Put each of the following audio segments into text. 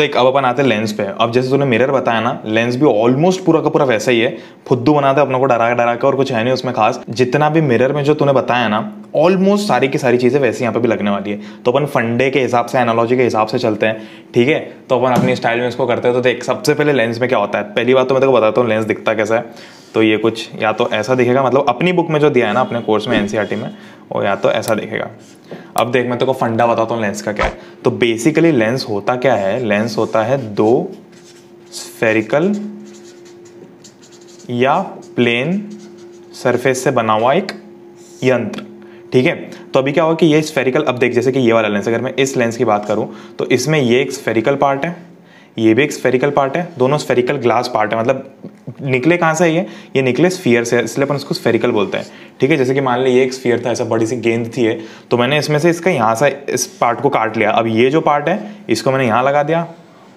देख, अब अपन आते हैं लेंस पे। अब जैसे तूने मिरर बताया ना लेंस भी ऑलमोस्ट पूरा का पूरा वैसा ही है। फुद्दू बनाते अपनों को, डरा डरा के, और कुछ है नहीं उसमें खास। जितना भी मिरर में जो तूने बताया ना ऑलमोस्ट सारी की सारी चीज़ें वैसे यहाँ पे भी लगने वाली है। तो अपन फंडे के हिसाब से एनोलॉजी के हिसाब से चलते हैं, ठीक है? तो अपन अपनी स्टाइल में इसको करते हैं। तो देख, सबसे पहले लेंस में क्या होता है? पहली बात तो मैं तेको बताता हूँ लेंस दिखता कैसा है। तो ये कुछ, या तो ऐसा दिखेगा मतलब अपनी बुक में जो दिया है ना, अपने कोर्स में एनसीईआरटी में, वो या तो ऐसा दिखेगा। अब देख, मैं तेको फंडा बताता हूँ लेंस का क्या है। तो बेसिकली लेंस होता क्या है? लेंस होता है दो स्फेरिकल या प्लेन सरफेस से बना हुआ एक यंत्र। ठीक है? तो अभी क्या होगा कि ये स्फेरिकल अब देख, जैसे कि ये वाला लेंस अगर मैं इस लेंस की बात करूँ तो इसमें ये एक स्फेरिकल पार्ट है। ये भी एक स्फेरिकल पार्ट है, दोनों स्फेरिकल ग्लास पार्ट है मतलब निकले कहाँ से ये? ये निकले स्फीयर से, इसलिए अपन उसको स्फेरिकल बोलते हैं। ठीक है, जैसे कि मान ली ये एक स्फीयर था, ऐसा बड़ी सी गेंद थी है तो मैंने इसमें से इसका यहाँ से इस पार्ट को काट लिया। अब ये जो पार्ट है, इसको मैंने यहाँ लगा दिया,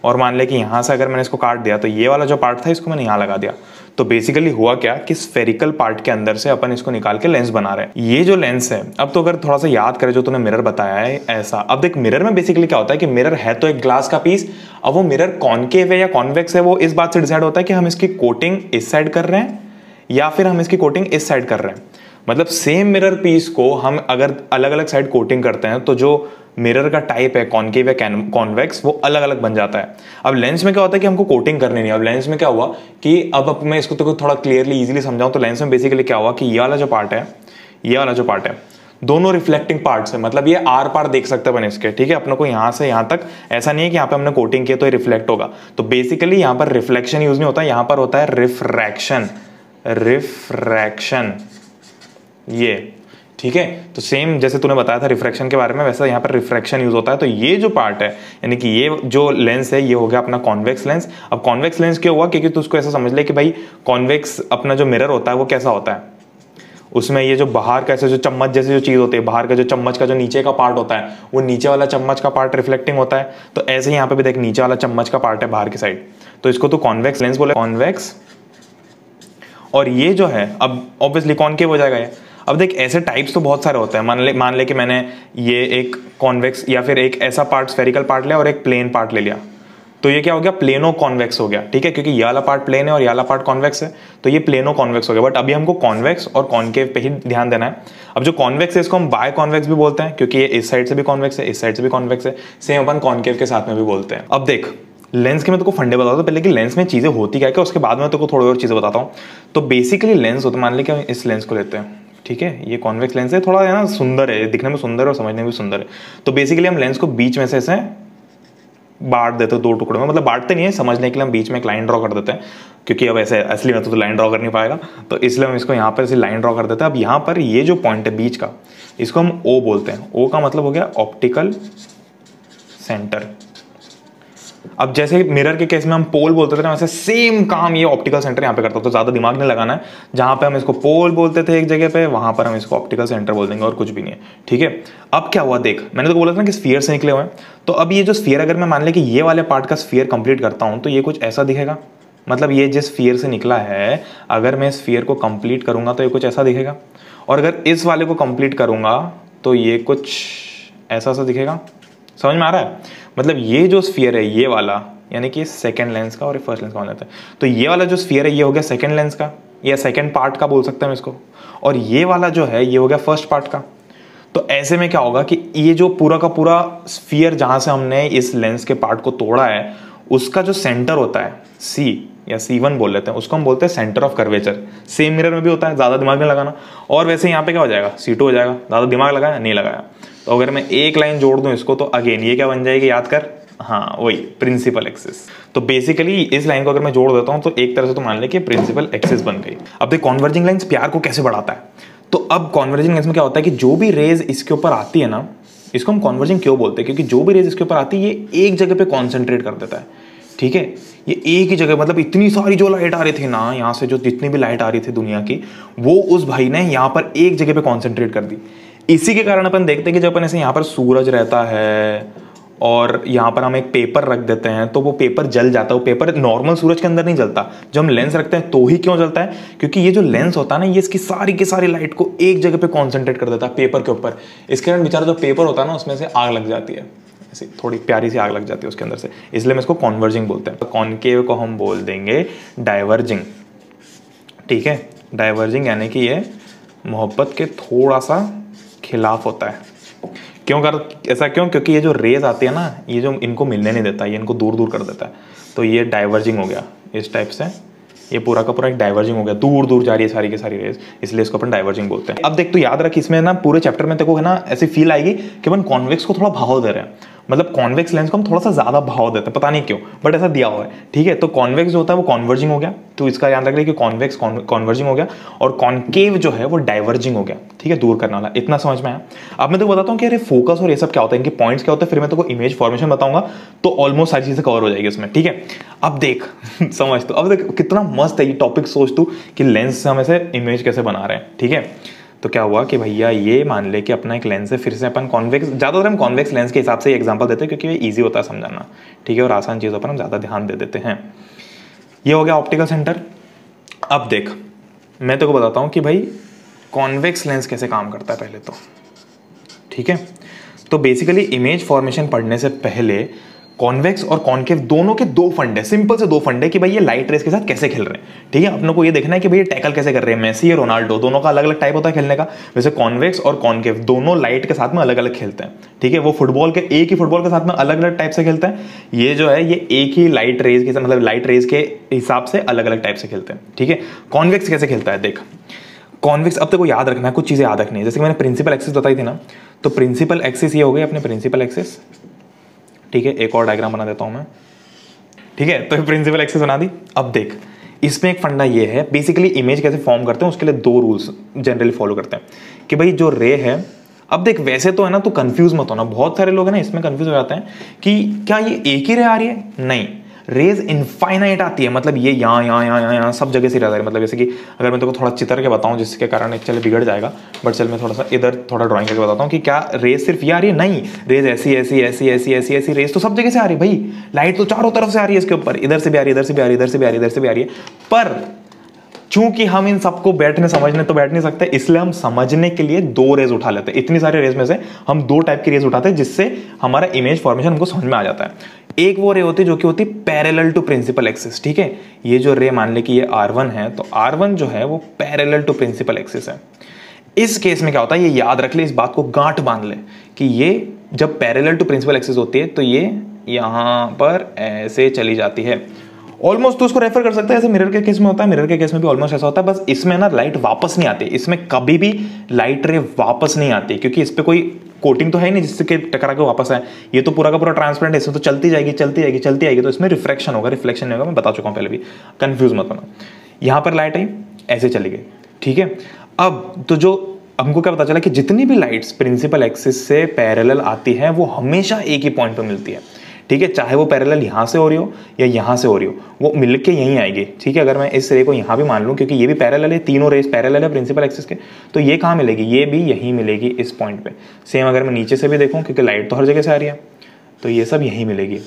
और मान लिया कि यहाँ से अगर मैंने इसको काट दिया तो ये वाला जो पार्ट था, इसको मैंने यहाँ लगा दिया। तो बेसिकली हुआ क्या कि स्फेरिकल पार्ट के अंदर से अपन इसको निकाल के लेंस बना रहे हैं। ये जो लेंस है, अब तो अगर थोड़ा सा याद करें जो तूने मिरर बताया है, ऐसा। अब देख मिरर में बेसिकली क्या होता है कि मिरर है तो एक ग्लास का पीस अब वो मिरर कॉनकेव है या कॉन्वेक्स है, वो इस बात से डिसाइड होता है कि हम इसकी कोटिंग इस साइड कर रहे हैं या फिर हम इसकी कोटिंग इस साइड कर रहे हैं। मतलब सेम मिरर पीस को हम अगर अलग अलग साइड कोटिंग करते हैं तो जो मिरर का टाइप है कॉनकेव या कॉन्वेक्स वो अलग अलग बन जाता है। अब लेंस में क्या होता है कि हमको कोटिंग करनी नहीं अब लेंस में क्या हुआ कि अब अब मैं इसको तो थोड़ा क्लियरली इजीली समझाऊं तो लेंस में बेसिकली क्या हुआ कि ये वाला जो पार्ट है, ये वाला जो पार्ट है, दोनों रिफ्लेक्टिंग पार्ट्स है। मतलब ये आर पार देख सकते हैं इसके, ठीक है? अपने को यहाँ से यहाँ तक। ऐसा नहीं है कि यहाँ पे हमने कोटिंग किया तो ये रिफ्लेक्ट होगा। तो बेसिकली यहाँ पर रिफ्लेक्शन यूज़ नहीं होता, यहाँ पर होता है रिफ्रैक्शन रिफ्रैक्शन ये, ठीक है? तो सेम जैसे तूने बताया था रिफ्रैक्शन के बारे में, वैसा यहाँ पर रिफ्रैक्शन यूज़ होता है। तो ये जो पार्ट है, यानी कि ये जो लेंस है, ये हो गया अपना कॉन्वेक्स लेंस अब कॉन्वेक्स लेंस क्यों हुआ? क्योंकि तू उसको ऐसा समझ ले कि भाई कॉन्वेक्स अपना जो मिरर होता है, वो कैसा होता है। उसमें ये जो बाहर का ऐसे जो चम्मच जैसे जो चीज़ होती है, बाहर का जो चम्मच का जो नीचे का पार्ट होता है, वो नीचे वाला चम्मच का पार्ट रिफ्लेक्टिंग होता है। तो ऐसे ही यहाँ पे भी देख, नीचे वाला चम्मच का पार्ट है बाहर की साइड तो इसको तो कॉन्वेक्स लेंस बोले। कॉन्वेक्स और ये जो है, अब ऑब्वियसली कॉन्केव हो जाएगा ये? अब देख, ऐसे टाइप्स तो बहुत सारे होते हैं। मान ले मान ले कि मैंने ये एक कॉन्वेक्स या फिर एक ऐसा पार्ट स्फेरिकल पार्ट लिया और एक प्लेन पार्ट ले लिया। तो ये क्या हो गया? प्लेनो कॉन्वेक्स हो गया, ठीक है? क्योंकि ये वाला पार्ट प्लेन है और ये वाला पार्ट कॉन्वेक्स है। तो ये प्लेनो कॉन्वेक्स हो गया। बट अभी हमको कॉन्वेक्स और कॉन्केव पे ही ध्यान देना है। अब जो कॉन्वेक्स है, इसको हम बाय कॉन्वेक्स भी बोलते हैं, क्योंकि ये इस साइड से भी कॉन्वेक्स है, इस साइड से भी कॉन्वेक्स है। सेम अपन कॉन्केव के साथ में भी बोलते हैं। अब देख लेंस के मैं तो फंडे बताता हूँ पहले कि लेंस में चीज़ें होती क्या है उसके बाद में तो थोड़ी और चीज़ें बताता हूँ। तो बेसिकली लेंस होता, मान लें इस लेंस को लेते हैं। ठीक है? ये कॉन्वेक्स लेंस है थोड़ा है ना सुंदर है दिखने में सुंदर और समझने में भी सुंदर है। तो बेसिकली हम लेंस को बीच में से ऐसे बांट देते हैं दो टुकड़ों में। मतलब बांटते नहीं है समझने के लिए हम बीच में एक लाइन ड्रॉ कर देते हैं क्योंकि अब ऐसे असली में तो, तो लाइन ड्रॉ कर नहीं पाएगा। तो इसलिए हम इसको यहाँ पर ऐसे लाइन ड्रॉ कर देते हैं। अब यहाँ पर ये जो पॉइंट है बीच का इसको हम ओ बोलते हैं। ओ का मतलब हो गया ऑप्टिकल सेंटर अब जैसे मिरर के केस में हम पोल बोलते थे ना, वैसे सेम काम ये ऑप्टिकल सेंटर यहाँ पे करता तो ज़्यादा दिमाग नहीं लगाना है। जहाँ पे हम इसको पोल बोलते थे एक जगह पे, वहाँ पर हम इसको ऑप्टिकल सेंटर बोल देंगे और कुछ भी नहीं है, ठीक है? अब क्या हुआ देख, मैंने तो बोला था ना कि स्फीयर से निकले हुए तो अब ये जो स्फीयर अगर मैं मान लें कि ये वाले पार्ट का स्फीयर कंप्लीट करता हूँ तो ये कुछ ऐसा दिखेगा? मतलब ये जिस स्फीयर से निकला है, अगर मैं स्फीयर को कंप्लीट करूँगा तो ये कुछ ऐसा दिखेगा? और अगर इस वाले को कंप्लीट करूँगा तो ये कुछ ऐसा सा दिखेगा? समझ में आ रहा है? मतलब ये जो स्फीयर है, ये वाला, यानी कि सेकेंड लेंस का और फ़र्स्ट लेंस का लेता है। तो ये वाला जो स्फीयर है, ये हो गया सेकेंड लेंस का, या सेकेंड पार्ट का बोल सकते हैं इसको। और ये वाला जो है, ये हो गया फ़र्स्ट पार्ट का। तो ऐसे में क्या होगा कि ये जो पूरा का पूरा स्फीयर जहाँ से हमने इस लेंस के पार्ट को तोड़ा है, उसका जो सेंटर होता है सी या सी वन बोल लेते हैं, उसको हम बोलते हैं centre of curvature same mirror में भी होता है, ज़्यादा दिमाग नहीं लगाना। और वैसे यहाँ पे क्या हो जाएगा? सी टू हो जाएगा। ज़्यादा दिमाग लगाया, नहीं लगाया। तो अगर मैं एक लाइन जोड़ दूँ इसको तो अगेन ये क्या बन जाएगी याद कर? हाँ वही प्रिंसिपल एक्सिस तो बेसिकली इस लाइन को अगर मैं जोड़ देता हूँ तो एक तरह से तो मान ले कि प्रिंसिपल एक्सिस बन गई। अब देख कॉन्वर्जिंग लाइन्स प्यार को कैसे बढ़ाता है? तो अब कॉन्वर्जिंग लाइन्स में क्या होता है कि जो भी रेज इसके ऊपर आती है ना, इसको हम कॉन्वर्जिंग क्यों बोलते हैं? क्योंकि जो भी रेज इसके ऊपर आती है, ये एक जगह पे कॉन्सेंट्रेट कर देता है। ठीक है? ये एक ही जगह मतलब इतनी सारी जो लाइट आ रही थी ना, यहाँ से जो जितनी भी लाइट आ रही थी दुनिया की, वो उस भाई ने यहाँ पर एक जगह पे कॉन्सेंट्रेट कर दी। इसी के कारण अपन देखते हैं कि जब अपन ऐसे यहाँ पर सूरज रहता है और यहाँ पर हम एक पेपर रख देते हैं तो वो पेपर जल जाता है। वो पेपर नॉर्मल सूरज के अंदर नहीं जलता। जब हम लेंस रखते हैं तो ही क्यों जलता है? क्योंकि ये जो लेंस होता है ना, ये इसकी सारी की सारी लाइट को एक जगह पे कॉन्सेंट्रेट कर देता है पेपर के ऊपर। इसके कारण बेचारा जो पेपर होता है ना, उसमें से आग लग जाती है। ऐसी थोड़ी प्यारी सी आग लग जाती है उसके अंदर से। इसलिए हम इसको कॉन्वर्जिंग बोलते हैं। कॉनकेव को हम बोल देंगे डाइवर्जिंग ठीक है? डाइवर्जिंग यानी कि ये मोहब्बत के थोड़ा सा खिलाफ होता है। क्यों कर, ऐसा क्यों? क्योंकि ये जो रेज आती है ना, ये जो इनको मिलने नहीं देता, ये इनको दूर दूर कर देता है। तो ये डाइवर्जिंग हो गया इस टाइप से। ये पूरा का पूरा एक डाइवर्जिंग हो गया। दूर दूर जा रही है सारी की सारी रेज इसलिए इसको अपन डाइवर्जिंग बोलते हैं। अब देख तो याद रख इसमें ना पूरे चैप्टर में तेको है ना ऐसी फील आएगी कि अपन कॉन्वेक्स को थोड़ा भाव दे रहे हैं। मतलब कॉन्वेक्स लेंस को हम थोड़ा सा ज़्यादा भाव देते हैं, पता नहीं क्यों बट ऐसा दिया हुआ है, ठीक है? तो कॉन्वेक्स जो होता है वो कॉन्वर्जिंग हो गया तो इसका याद रख रहे कि कॉन्वेक्स कॉन्वर्जिंग हो गया, और कॉन्केव जो है वो डाइवर्जिंग हो गया, ठीक है? दूर करने वाला, इतना समझ में आया? अब मैं तो बताता हूँ कि अरे फोकस और ये सब क्या होता है, इनके पॉइंट्स क्या होते हैं, फिर मैं तो इमेज फॉर्मेशन बताऊँगा तो ऑलमोस्ट सारी चीज़ें कवर हो जाएगी उसमें ठीक है? अब देख, समझ तो अब देख, कितना मस्त है ये टॉपिक सोच तू, कि लेंस से हम ऐसे इमेज कैसे बना रहे हैं, ठीक है? तो क्या हुआ कि भैया ये मान ले कि अपना एक लेंस है, फिर से अपन कॉन्वेक्स ज़्यादातर हम कॉन्वेक्स लेंस के हिसाब से एग्ज़ाम्पल देते हैं क्योंकि ये ईजी होता है समझाना। ठीक है, और आसान चीज़ों पर हम ज़्यादा ध्यान दे देते हैं। ये हो गया ऑप्टिकल सेंटर अब देख, मैं तो को बताता हूँ कि भाई कॉन्वेक्स लेंस कैसे काम करता है पहले तो। ठीक है? तो बेसिकली इमेज फॉर्मेशन पढ़ने से पहले कॉन्वेक्स और कॉन्केव दोनों के दो फंड है। सिंपल से दो फंड है कि भाई ये लाइट रेस के साथ कैसे खेल रहे हैं। ठीक है? अपने को ये देखना है कि भाई ये टैकल कैसे कर रहे हैं। मेसी या रोनाल्डो दोनों का अलग अलग टाइप होता है खेलने का। वैसे कॉन्वेक्स और कॉन्केव दोनों लाइट के साथ में अलग अलग खेलते हैं। ठीक है? वो फुटबॉल के एक ही फुटबॉल के साथ में अलग अलग टाइप से खेलते हैं। ये जो है, ये एक ही लाइट रेज के मतलब लाइट रेज के हिसाब से अलग अलग टाइप से खेलते हैं। ठीक है? कॉन्वेक्स कैसे खेलता है? देख। कॉन्वेक्स अब तक को याद रखना है, कुछ चीज़ें याद रखनी है। जैसे कि मैंने प्रिंसिपल एक्सेस बताई थी ना तो प्रिंसिपल एक्सेस ये हो गई अपने प्रिंसिपल एक्सेस ठीक है, एक और डायग्राम बना देता हूँ मैं। ठीक है तो प्रिंसिपल एक्सेस बना दी। अब देख, इसमें एक फंडा ये है बेसिकली इमेज कैसे फॉर्म करते हैं, उसके लिए दो रूल्स जनरली फॉलो करते हैं। कि भाई जो रे है, अब देख, वैसे तो है ना तो कंफ्यूज मत होना। बहुत सारे लोग है ना, इसमें कंफ्यूज हो जाते हैं कि क्या ये एक ही रे आ रही है? नहीं। रेज इनफाइनाइट आती है। मतलब ये यहाँ यहाँ यहाँ यहाँ यहाँ सब जगह से रहता है। मतलब जैसे कि अगर मैं तेको थोड़ा चित्र के बताऊँ, जिसके कारण चल बिगड़ जाएगा बट चल मैं थोड़ा सा इधर थोड़ा ड्राइंग करके बताता हूँ कि क्या रेज सिर्फ़ ये आ रही है? नहीं। रेज ऐसी ऐसी ऐसी ऐसी ऐसी ऐसी रेज तो सब जगह से आ रही है भाई। लाइट तो चारों तरफ़ से आ रही है इसके ऊपर। इधर से भी आ रही है, इधर से भी आ रही है, इधर से भी आ रही है, इधर से भी आ रही है। पर चूँकि हम इन सबको बैठने, समझने तो बैठ नहीं सकते, इसलिए हम समझने के लिए दो रेज उठा लेते हैं। इतनी सारी रेज में से हम दो टाइप की रेज उठाते हैं, जिससे हमारा इमेज फॉर्मेशन हमको समझ में आ जाता है। एक वो रे होती है जो कि होती पैरेलल टू प्रिंसिपल एक्सिस ठीक है? ये जो रे मान ले कि ये आर वन है तो आर वन जो है वो पैरेलल टू प्रिंसिपल एक्सिस है। इस केस में क्या होता है? ये याद रख ले, इस बात को गांठ बाँध ले कि ये जब पैरेलल टू प्रिंसिपल एक्सिस होती है तो ये यहाँ पर ऐसे चली जाती है। ऑलमोस्ट तो उसको रेफर कर सकते हैं ऐसे मिरर के केस में होता है मिरर के केस में भी ऑलमोस्ट ऐसा होता है, बस इसमें ना लाइट वापस नहीं आती। इसमें कभी भी लाइट रे वापस नहीं आती, क्योंकि इस पर कोई कोटिंग तो है नहीं जिससे टकरा के वापस आए। ये तो पूरा का पूरा ट्रांसपेरेंट है इसमें तो चलती जाएगी चलती जाएगी, चलती आएगी तो इसमें रिफ्लेक्शन होगा रिफ्लेक्शन नहीं होगा, मैं बता चुका हूँ पहले भी। कन्फ्यूज़ मत होना। यहाँ पर लाइट आई, ऐसे चली गई, ठीक है? अब तो जो हमको क्या पता चला कि जितनी भी लाइट्स प्रिंसिपल एक्सिस से पैरेलल आती है, वो हमेशा एक ही पॉइंट पर मिलती है। ठीक है? चाहे वो पैरेलल यहाँ से हो रही हो या यहाँ से हो रही हो, वो मिल के यहीं आएगी, ठीक है? अगर मैं इस रे को यहाँ भी मान लूँ, क्योंकि ये भी पैरेलल है, तीनों रेस पैरेलल है प्रिंसिपल एक्सिस के तो ये कहाँ मिलेगी? ये भी यहीं मिलेगी इस पॉइंट पे। सेम अगर मैं नीचे से भी देखूँ, क्योंकि लाइट तो हर जगह से आ रही है तो ये सब यहीं मिलेगी।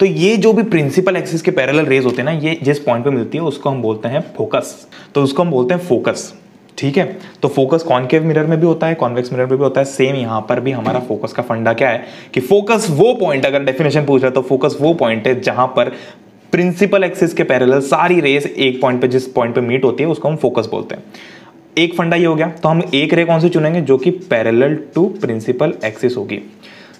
तो ये जो भी प्रिंसिपल एक्सिस के पैरेलल रेज होते हैं ना, ये जिस पॉइंट पे मिलती है, उसको हम बोलते हैं फोकस तो उसको हम बोलते हैं फोकस ठीक है? तो फोकस कॉन्केव मिरर में भी होता है कॉन्वेक्स मिरर में भी होता है सेम यहाँ पर भी हमारा फोकस का फंडा क्या है? कि फोकस वो पॉइंट अगर डेफिनेशन पूछ रहा है तो फोकस वो पॉइंट है जहाँ पर प्रिंसिपल एक्सिस के पैरेलल सारी रेस एक पॉइंट पे, जिस पॉइंट पे मीट होती है, उसको हम फोकस बोलते हैं। एक फंडा ये हो गया तो हम एक रे कौन सी चुनेंगे? जो कि पैरेलल टू प्रिंसिपल एक्सिस होगी।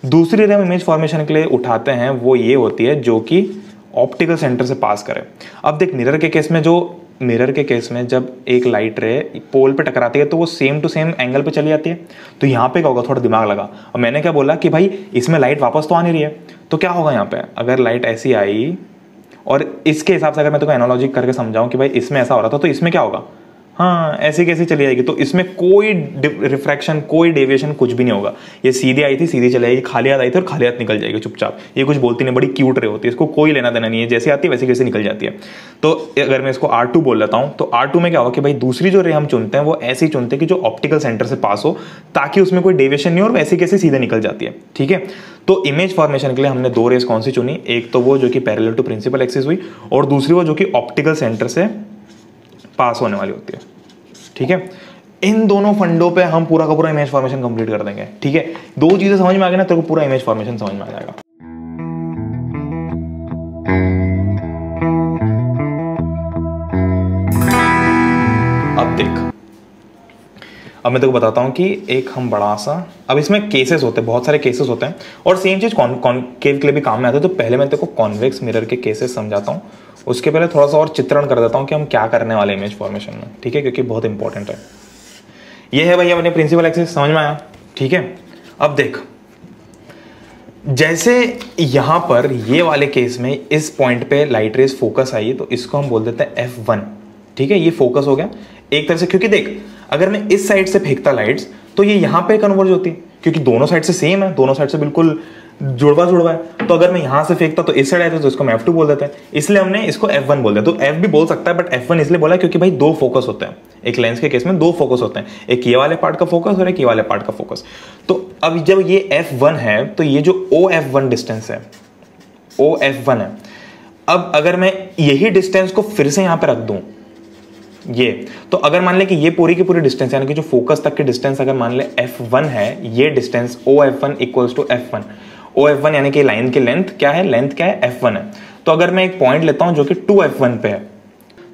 दूसरी रे हम इमेज फॉर्मेशन के लिए उठाते हैं, वो ये होती है जो कि ऑप्टिकल सेंटर से पास करें। अब देख मिरर के केस में जो मिरर के केस में जब एक लाइट रे पोल पे टकराती है तो वो सेम टू सेम एंगल पे चली जाती है। तो यहाँ पे क्या होगा? थोड़ा दिमाग लगा। और मैंने क्या बोला कि भाई, इसमें लाइट वापस तो आ नहीं रही है। तो क्या होगा यहाँ पे? अगर लाइट ऐसी आई, और इसके हिसाब से अगर मैं तो एनोलॉजी करके समझाऊँ कि भाई इसमें ऐसा हो रहा था तो इसमें क्या होगा? हाँ ऐसे कैसे चली जाएगी तो इसमें कोई रिफ्रैक्शन कोई डेविएशन कुछ भी नहीं होगा। ये सीधी आई थी, सीधी चली जाएगी खाली हाथ आई थी और खाली हाथ निकल जाएगी चुपचाप। ये कुछ बोलती नहीं, बड़ी क्यूट रे होती है। इसको कोई लेना देना नहीं है। जैसे आती है, वैसे कैसे निकल जाती है। तो अगर मैं इसको आर बोल लेता हूँ तो आर में क्या होगा कि भाई दूसरी जो रे हम चुनते हैं, वो ऐसी चुनते हैं कि जो ऑप्टिकल सेंटर से पास हो, ताकि उसमें कोई डेविएशन नहीं हो और वैसे कैसे सीधे निकल जाती है। ठीक है? तो इमेज फॉर्मेशन के लिए हमने दो रेस कौन सी चुनी? एक तो वो जो कि पैरेलल टू प्रिंसिपल एक्सिस हुई, और दूसरी वो जो कि ऑप्टिकल सेंटर से पास होने वाली होती है। ठीक है? इन दोनों फंडों पे हम पूरा का पूरा इमेज फॉर्मेशन कंप्लीट कर देंगे। ठीक है? दो चीज़ें समझ में आ गई ना, तेरे को पूरा इमेज फॉर्मेशन समझ में आ जाएगा। अब देख। अब मैं तेको बताता हूँ कि एक हम बड़ा सा, अब इसमें केसेस होते हैं, बहुत सारे केसेस होते हैं। और सेम चीज़ कॉनकेव के लिए भी काम में आता है। तो पहले मैं तेको कॉन्वेक्स मिरर के केसेस समझाता हूँ। उसके पहले थोड़ा सा और चित्रण कर देता हूँ कि हम क्या करने वाले इमेज फॉर्मेशन में। ठीक है? क्योंकि बहुत इंपॉर्टेंट है। ये है भैया अपने प्रिंसिपल एक्सेस समझ में आया? ठीक है? अब देख। जैसे यहाँ पर ये वाले केस में इस पॉइंट पे लाइट रेस फोकस आई तो इसको हम बोल देते हैं एफ़ वन ठीक है? ये फोकस हो गया। एक तरह से, क्योंकि देख, अगर मैं इस साइड से फेंकता लाइट्स तो ये यहाँ पे कन्वर्ज होती। है क्योंकि दोनों साइड से सेम है, दोनों साइड से बिल्कुल जुड़वा जुड़वा है। तो अगर मैं यहाँ से फेंकता तो इस साइड आया तो इसको हम F2 बोल देते हैं। इसलिए हमने इसको F1 बोल दिया। तो F भी बोल सकता है बट F1 इसलिए बोला क्योंकि भाई दो फोकस होते हैं। एक लेंस के केस में दो फोकस होते हैं। एक ये वाले पार्ट का फोकस और एक ये वाले पार्ट का फोकस तो अब जब ये F1 है तो ये जो ओ एफ़ वन डिस्टेंस है ओ एफ़ वन है, अब अगर मैं यही डिस्टेंस को फिर से यहाँ पर रख दूँ, ये तो अगर मान ले कि ये पूरी की पूरी डिस्टेंस यानी कि जो फोकस तक की डिस्टेंस अगर मान ले एफ़ वन है, ये distance O F one equals to F one O F one यानी कि लाइन की लेंथ क्या है? लेंथ क्या है? एफ़ वन है। तो अगर मैं एक पॉइंट लेता हूँ जो कि टू एफ़ वन पे है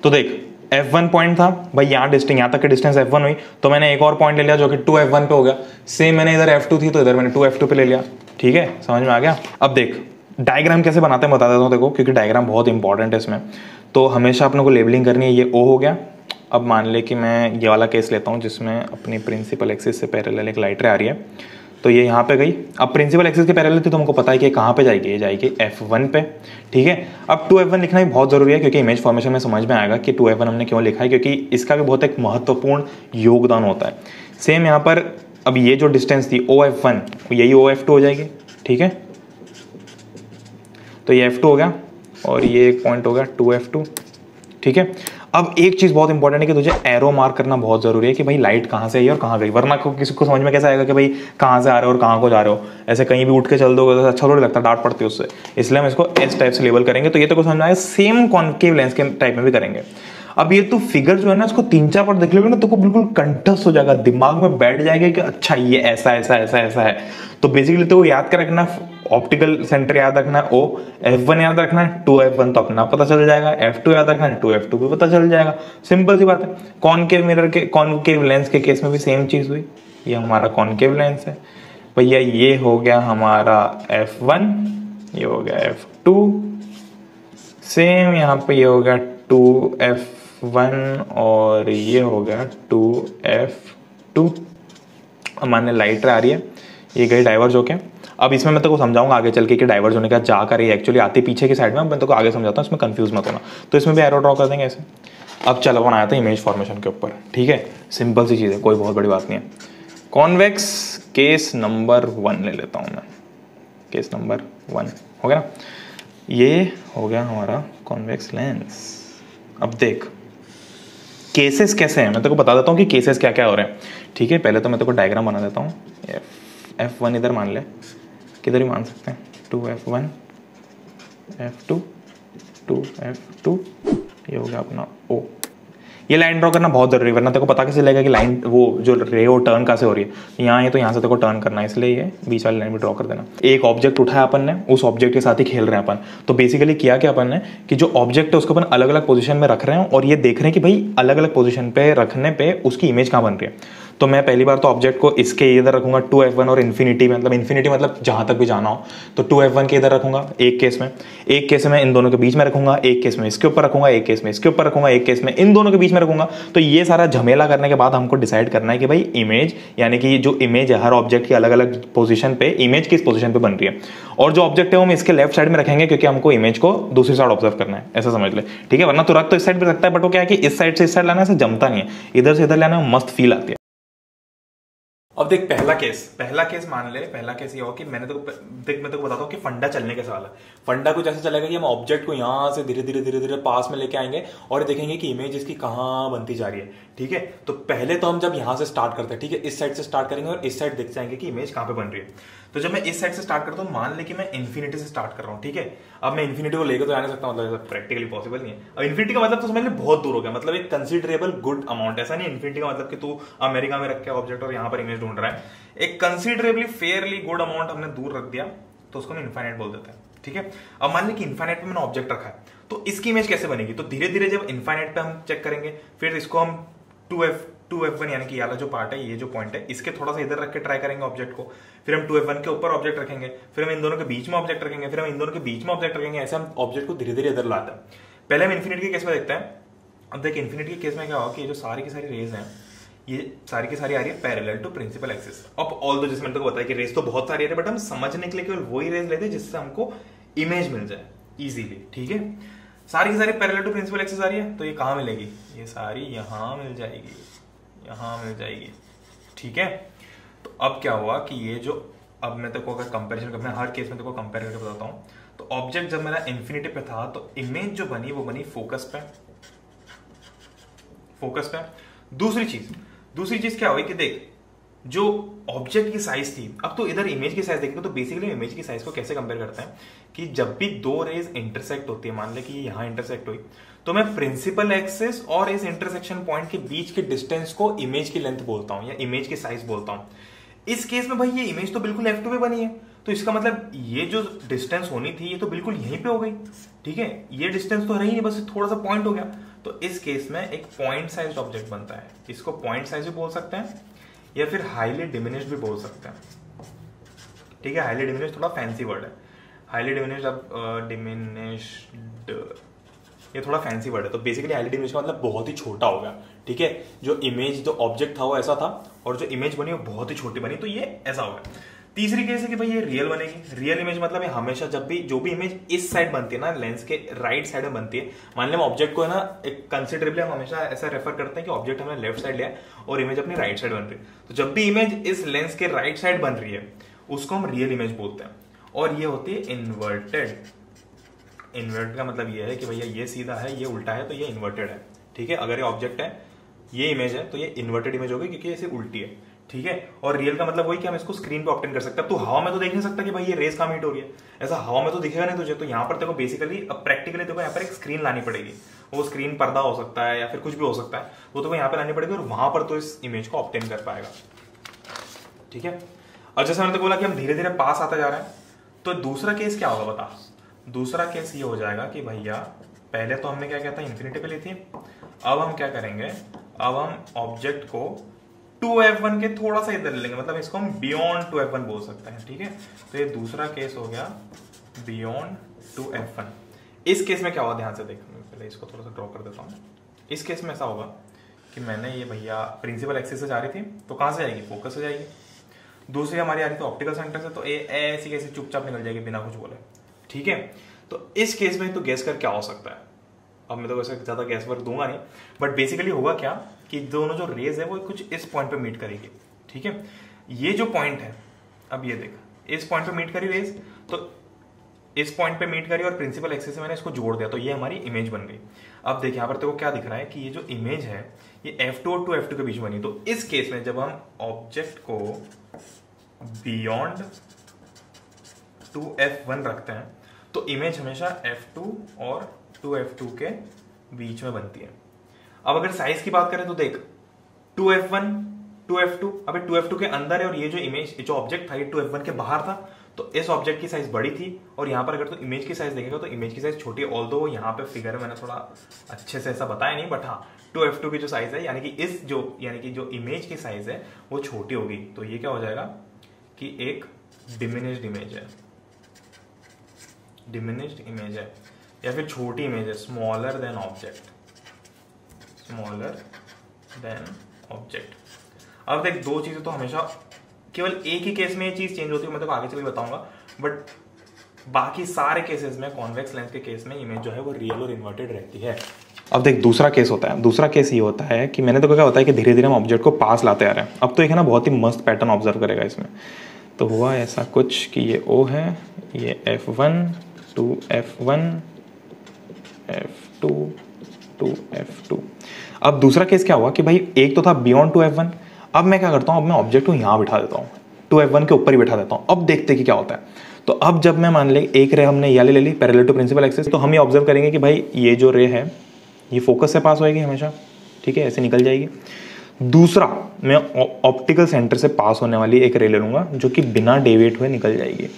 तो देख एफ़ वन पॉइंट था। भाई, यहाँ डिस्टेंस यहाँ तक की डिस्टेंस एफ़ वन हुई तो मैंने एक और पॉइंट ले लिया जो कि टू एफ़ वन पे हो गया। सेम मैंने इधर एफ़ टू थी तो इधर मैंने टू एफ़ टू पे ले लिया। ठीक है? समझ में आ गया? अब देख डायग्राम कैसे बनाते हैं, बता देता हूँ देखो, क्योंकि डायग्राम बहुत इंपॉर्टेंट है इसमें। तो हमेशा अपने को लेबलिंग करनी है, ये ओ हो गया। अब मान ले कि मैं ये वाला केस लेता हूँ, जिसमें अपनी प्रिंसिपल एक्सिस से पैरेलल एक लाइटर आ रही है। तो ये यहाँ पे गई। अब प्रिंसिपल एक्सिस के पैरेलल थी तो हमको पता है कि कहाँ पे जाएगी? ये जाएगी F1 पे, ठीक है? अब 2F1 लिखना भी बहुत ज़रूरी है, क्योंकि इमेज फॉर्मेशन में समझ में आएगा कि 2F1 हमने क्यों लिखा है, क्योंकि इसका भी बहुत एक महत्वपूर्ण योगदान होता है। सेम यहाँ पर, अब ये जो डिस्टेंस थी ओ एफ़ वन यही ओ एफ़ टू हो जाएगी, ठीक है? तो ये एफ़ टू हो गया, और ये एक पॉइंट हो गया टू एफ़ टू ठीक है? अब एक चीज़ बहुत इंपॉर्टेंट है कि तुझे एरो मार्क करना बहुत ज़रूरी है कि भाई लाइट कहाँ से आई और कहाँ गई वरना किसी को समझ में कैसे आएगा कि भाई कहाँ से आ रहे हो और कहाँ को जा रहे हो? ऐसे कहीं भी उठ के चल दोगे तो अच्छा थोड़ी लगता है, डांट पड़ती है उससे। इसलिए हम इसको इस टाइप से लेबल करेंगे। तो ये तो को समझ आएगा सेम कॉन्केव लेंस के टाइप में भी करेंगे। अब ये तो फिगर जो है ना, इसको तीन चार बार देख लोगे ना तो बिल्कुल कंठस्थ हो जाएगा, दिमाग में बैठ जाएगा कि अच्छा ये ऐसा ऐसा ऐसा ऐसा है। तो बेसिकली तो याद कर रखना ऑप्टिकल सेंटर याद रखना है ओ एफ़ वन याद रखना है टू एफ़ वन तो अपना पता चल जाएगा एफ़ टू याद रखना है टू एफ़ टू भी पता चल जाएगा। सिंपल सी बात है कॉनकेव मिरर के कॉनकेव लेंस के केस में भी सेम चीज़ हुई, ये हमारा कॉनकेव लेंस है। भैया, ये हो गया हमारा एफ़ वन ये हो गया एफ़ टू सेम यहाँ पे ये हो गया टू एफ़ वन और ये हो गया टू एफ़ टू हमारे लाइटर आ रही है, ये गई डाइवर्ज होके। अब इसमें मैं तो समझाऊँगा आगे चल के कि डाइवर्ज होने का जा कर एक्चुअली आती पीछे की साइड में, मैं तो को आगे समझाता हूँ, इसमें कंफ्यूज मत होना। तो इसमें भी एरो ड्रॉ कर देंगे ऐसे। अब चलो आया था इमेज फॉर्मेशन के ऊपर, ठीक है? सिंपल सी चीज़ है, कोई बहुत बड़ी बात नहीं है। कॉन्वेक्स केस नंबर वन ले लेता हूँ मैं। केस नंबर वन हो गया ना? ये हो गया हमारा कॉन्वेक्स लेंस अब देख केसेस कैसे हैं? मैं तेको बता देता हूँ कि केसेस क्या क्या हो रहे हैं। ठीक है, पहले तो मैं तेको डायग्राम बना देता हूँ। एफ़ एफ़ वन इधर मान ले। किधर ही मान सकते हैं? Two F one F two two F two ये हो गया अपना ओ ये लाइन ड्रॉ करना बहुत ज़रूरी है, वरना तेको पता कैसे लगेगा कि लाइन वो जो रे वो टर्न कैसे हो रही है? यहाँ है तो यहाँ से तेको टर्न करना है, इसलिए ये बीच वाली लाइन भी ड्रॉ कर देना। एक ऑब्जेक्ट उठाया अपन ने, उस ऑब्जेक्ट के साथ ही खेल रहे हैं अपन। तो बेसिकली किया क्या अपन ने कि जो ऑब्जेक्ट है, उसको अपन अलग अलग पोजिशन में रख रहे हैं और ये देख रहे हैं कि भाई अलग अलग पोजिशन पे रखने पर उसकी इमेज कहाँ बन रही है। तो मैं पहली बार तो ऑब्जेक्ट को इसके इधर रखूँगा टू एफ़ वन और इन्फिनिटी मतलब इन्फिनिटी मतलब जहाँ तक भी जाना हो। तो टू एफ़ वन के इधर रखूँगा, एक केस में। एक केस में इन दोनों के बीच में रखूँगा, एक केस में इसके ऊपर रखूँगा, एक केस में इसके ऊपर रखूँगा, एक केस में इन दोनों के बीच में रखूँगा। तो ये सारा झमेला करने के बाद हमको डिसाइड करना है कि भाई इमेज यानी कि जो इमेज है, हर ऑब्जेक्ट की अलग अलग पोजिशन पे इमेज किस पोजिशन पे बन रही है। और जो ऑब्जेक्ट है, वो हम इसके लेफ़्ट साइड में रखेंगे, क्योंकि हमको इमेज को दूसरी साइड ऑब्ज़र्व करना है, ऐसा समझ ले। ठीक है, वरना तो रख तो इस साइड पर रखता है बट वो क्या है कि इस साइड से इस साइड लाना से जमता नहीं है। इधर से इधर लाना मस्त फील आती है। अब देख, पहला केस पहला केस मान ले, पहला केस ये हो कि मैंने तो देख, मैं तो बताता हूँ कि फंडा चलने के सवाल है। फंडा कुछ ऐसे चलेगा कि हम ऑब्जेक्ट को यहाँ से धीरे धीरे धीरे धीरे पास में लेके आएँगे और देखेंगे कि इमेज इसकी कहाँ बनती जा रही है, ठीक है? तो पहले तो हम जब यहाँ से स्टार्ट करते हैं, ठीक है? इस साइड से स्टार्ट करेंगे और इस साइड देख जाएँगे कि इमेज कहाँ पर बन रही है। तो जब मैं इस साइड से स्टार्ट करता हूँ, मान ले कि मैं इन्फिनिटी से स्टार्ट कर रहा हूँ, ठीक है? अब मैं इन्फिनिटी को लेकर तो आ सकता मतलब प्रैक्टिकली पॉसिबल नहीं है। अब इन्फिनिटी का मतलब तो समझ बहुत दूर हो गया। मतलब एक कंसिडरेबल गुड अमाउंट ऐसा नहीं इन्फिनिटी का मतलब कि तू अमेरिका में रख के ऑब्जेक्ट और यहाँ पर इमेज ढूंढ रहा है। एक कंसिडरेबली फेयरली गुड अमाउंट हमने दूर रख दिया तो उसको हम इन्फाइनाइट बोल देते हैं, ठीक है? अब मान ली कि इन्फाइनाइट पे मैंने ऑब्जेक्ट रखा है तो इसकी इमेज कैसे बनेगी? तो धीरे धीरे जब इन्फाइनाइट पे हम चेक करेंगे, फिर इसको हम two F two F one यानी कि वाला जो पार्ट है, ये जो पॉइंट है, इसके थोड़ा सा इधर रख के ट्राई करेंगे ऑब्जेक्ट को। फिर हम टू एफ़ वन के ऊपर ऑब्जेक्ट रखेंगे, फिर हम इन दोनों के बीच में ऑब्जेक्ट रखेंगे, फिर हम इन दोनों के बीच में ऑब्जेक्ट रखेंगे, ऐसे हम ऑब्जेक्ट को धीरे धीरे इधर लाते हैं। पहले हम इन्फिनिटी के केस में देखते हैं। अब देख इन्फिनिटी के केस में क्या होगा कि ये जो सारी की सारी रेज हैं, ये सारी की सारी आ रही है पैरेलल टू प्रिंसिपल एक्सिस अब ऑल दो जैसे मैंने तो बताया कि रेस तो बहुत सारी आ रही है बट हम समझने के लिए केवल वही रेस लेते हैं जिससे हमको इमेज मिल जाए इजीली ठीक है? सारी की सारी पैरेलल टू प्रिंसिपल एक्सिस आ रही है तो ये कहाँ मिलेगी? ये सारी यहाँ मिल जाएगी। यहाँ मिल जाएगी। ठीक है? तो अब क्या हुआ कि ये जो, अब मैं तेको अगर कंपेरिजन करना हर केस में तेको कंपेयर करके बताता हूँ। तो ऑब्जेक्ट जब मेरा इन्फिनिटी पे था तो इमेज जो बनी, वो बनी फोकस पे। फोकस पे। दूसरी चीज़ दूसरी चीज़ क्या हुई कि देख, जो ऑब्जेक्ट की साइज़ थी, अब तो इधर इमेज की साइज़ देखेंगे तो बेसिकली इमेज की साइज़ को कैसे कंपेयर करते हैं? कि जब भी दो रेज इंटरसेक्ट होती है, मान ले कि यहाँ इंटरसेक्ट हुई तो मैं प्रिंसिपल एक्सेस और इस इंटरसेक्शन पॉइंट के बीच के डिस्टेंस को इमेज की लेंथ बोलता हूँ या इमेज की साइज़ बोलता हूँ। इस केस में भाई ये इमेज तो बिल्कुल एफ़ टू पे बनी है। तो इसका मतलब ये जो डिस्टेंस होनी थी, ये तो बिल्कुल यहीं पे हो गई। ठीक है? ये डिस्टेंस तो रही नहीं, बस थोड़ा सा पॉइंट हो गया। तो इस केस में एक पॉइंट साइज़ ऑब्जेक्ट बनता है। इसको पॉइंट साइज़ भी बोल सकते हैं, या फिर हाईली डिमिनिश भी बोल सकते हैं। ठीक है? हाईली डिमिनिश थोड़ा फैंसी वर्ड है। हाईली डिमिनिश अब डिमिनिश्ड ये थोड़ा फैंसी वर्ड है। तो बेसिकली हाईली डिमिनिश का मतलब बहुत ही छोटा हो गया, ठीक है? जो इमेज जो ऑब्जेक्ट था वो ऐसा था, और जो इमेज बनी वो बहुत ही छोटी बनी तो ये ऐसा हो गया। तीसरी केस है कि भाई ये रियल बनेगी। रियल इमेज मतलब हमेशा जब भी, जो भी इमेज इस साइड बनती है ना लेंस के राइट साइड में बनती है, मान लिया ऑब्जेक्ट को है ना, एक कंसिडरेबली हम हमेशा ऐसा रेफर करते हैं कि ऑब्जेक्ट हमने लेफ़्ट साइड लिया और इमेज अपनी राइट साइड बन रही है। तो जब भी इमेज इस लेंस के राइट साइड बन रही है, उसको हम रियल इमेज बोलते हैं। और ये होती है इन्वर्टेड इन्वर्ट का मतलब ये है कि भैया ये सीधा है, ये उल्टा है तो ये इन्वर्टेड है। ठीक है? अगर ये ऑब्जेक्ट है, ये इमेज है तो ये इन्वर्टेड इमेज होगी क्योंकि ऐसे उल्टी है। ठीक है? और रियल का मतलब वही कि हम इसको स्क्रीन पे ऑप्टेन कर सकते हैं। तो हवा में तो देख नहीं सकता कि भाई ये रेस कहाँ हो रही है। ऐसा हवा में तो दिखेगा नहीं तुझे। तो यहाँ पर देखो बेसिकली अब प्रैक्टिकली देखो, यहाँ पर एक स्क्रीन लानी पड़ेगी। वो स्क्रीन पर्दा हो सकता है या फिर कुछ भी हो सकता है। वो तो यहाँ पर लानी पड़ेगी और वहाँ पर तो इस इमेज को ऑप्टेन कर पाएगा। ठीक है? और जैसे मैंने तो बोला कि हम धीरे धीरे पास आता जा रहे हैं तो दूसरा केस क्या होगा बता? दूसरा केस ये हो जाएगा कि भैया, पहले तो हमने क्या किया था? इन्फिनिटी पे ली थी। अब हम क्या करेंगे? अब हम ऑब्जेक्ट को टू एफ़ वन के थोड़ा सा इधर लेंगे। मतलब इसको हम बियॉन्ड टू एफ़ वन बोल सकते हैं, ठीक है? तो ये दूसरा केस हो गया बियॉन्ड टू एफ़ वन इस केस में क्या होगा ध्यान से देख पहले इसको थोड़ा सा ड्रॉ कर देता हूँ। इस केस में ऐसा होगा कि मैंने ये भैया प्रिंसिपल एक्सेस से जा रही थी तो कहाँ से जाएगी? फोकस से जाएगी। दूसरी हमारी आ रही थी ऑप्टिकल सेंटर से तो ए ऐसी कैसे चुपचाप निकल जाएगी, बिना कुछ बोले। ठीक है? तो इस केस में तो गैस कर क्या हो सकता है? अब मैं तो वैसे ज़्यादा गैस वर्क दूँगा नहीं बट बेसिकली होगा क्या कि दोनों जो रेज है वो कुछ इस पॉइंट पे मीट करेगी, ठीक है? ये जो पॉइंट है, अब ये देख, इस पॉइंट पे मीट करी रेज तो इस पॉइंट पे मीट करी और प्रिंसिपल एक्सेस से मैंने इसको जोड़ दिया तो ये हमारी इमेज बन गई। अब देख, यहाँ पर तेको क्या दिख रहा है कि ये जो इमेज है, ये F2 और 2F2 के बीच बनी तो इस केस में जब हम ऑब्जेक्ट को बियॉन्ड टू एफ़ वन रखते हैं तो इमेज हमेशा एफ़ टू और टू एफ़ टू के बीच में बनती है। अब अगर साइज़ की बात करें तो देख two F one two F two अब टू एफ़ टू के अंदर है और ये जो इमेज जो ऑब्जेक्ट था, ये टू एफ़ वन के बाहर था तो इस ऑब्जेक्ट की साइज़ बड़ी थी और यहाँ पर अगर तो इमेज की साइज़ देखेगा तो इमेज की साइज़ छोटी ऑल दो यहाँ पे फिगर है मैंने थोड़ा अच्छे से ऐसा बताया नहीं बट हाँ टू एफ़ टू की जो साइज़ है, यानी कि इस जो, यानी कि जो इमेज की साइज़ है, वो छोटी होगी। तो ये क्या हो जाएगा कि एक डिमिनिश्ड इमेज है। डिमिनिश्ड इमेज है या फिर छोटी इमेज है smaller than object smaller than object अब देख, दो चीज़ें तो हमेशा केवल एक ही केस में ये चीज़ चेंज होती है, मैं तो आगे चल बताऊँगा बट बाकी सारे केसेस में कॉन्वेक्स लेंस के केस में इमेज जो है वो रियल और इन्वर्टेड रहती है। अब देख, दूसरा केस होता है। दूसरा केस ये होता है कि मैंने तो क्या होता है कि धीरे धीरे हम ऑब्जेक्ट को पास लाते आ रहे हैं। अब तो एक है ना, बहुत ही मस्त पैटर्न ऑब्ज़र्व करेगा इसमें। तो हुआ ऐसा कुछ कि ये ओ है, ये F one two F one, F two two F two. अब दूसरा केस क्या हुआ कि भाई एक तो था बियॉन्ड टू एफ़ वन अब मैं क्या करता हूँ, अब मैं ऑब्जेक्ट को यहाँ बिठा देता हूँ टू एफ़ वन के ऊपर ही बिठा देता हूँ। अब देखते कि क्या होता है। तो अब जब मैं मान ले एक रे हमने ये ले ली पैरेलल टू प्रिंसिपल एक्सेस तो हम ये ऑब्ज़र्व करेंगे कि भाई ये जो रे है, ये फोकस से पास होएगी हमेशा। ठीक है, ऐसे निकल जाएगी। दूसरा, मैं ऑप्टिकल सेंटर से पास होने वाली एक रे ले लूँगा, जो कि बिना डेविएट हुए निकल जाएगी।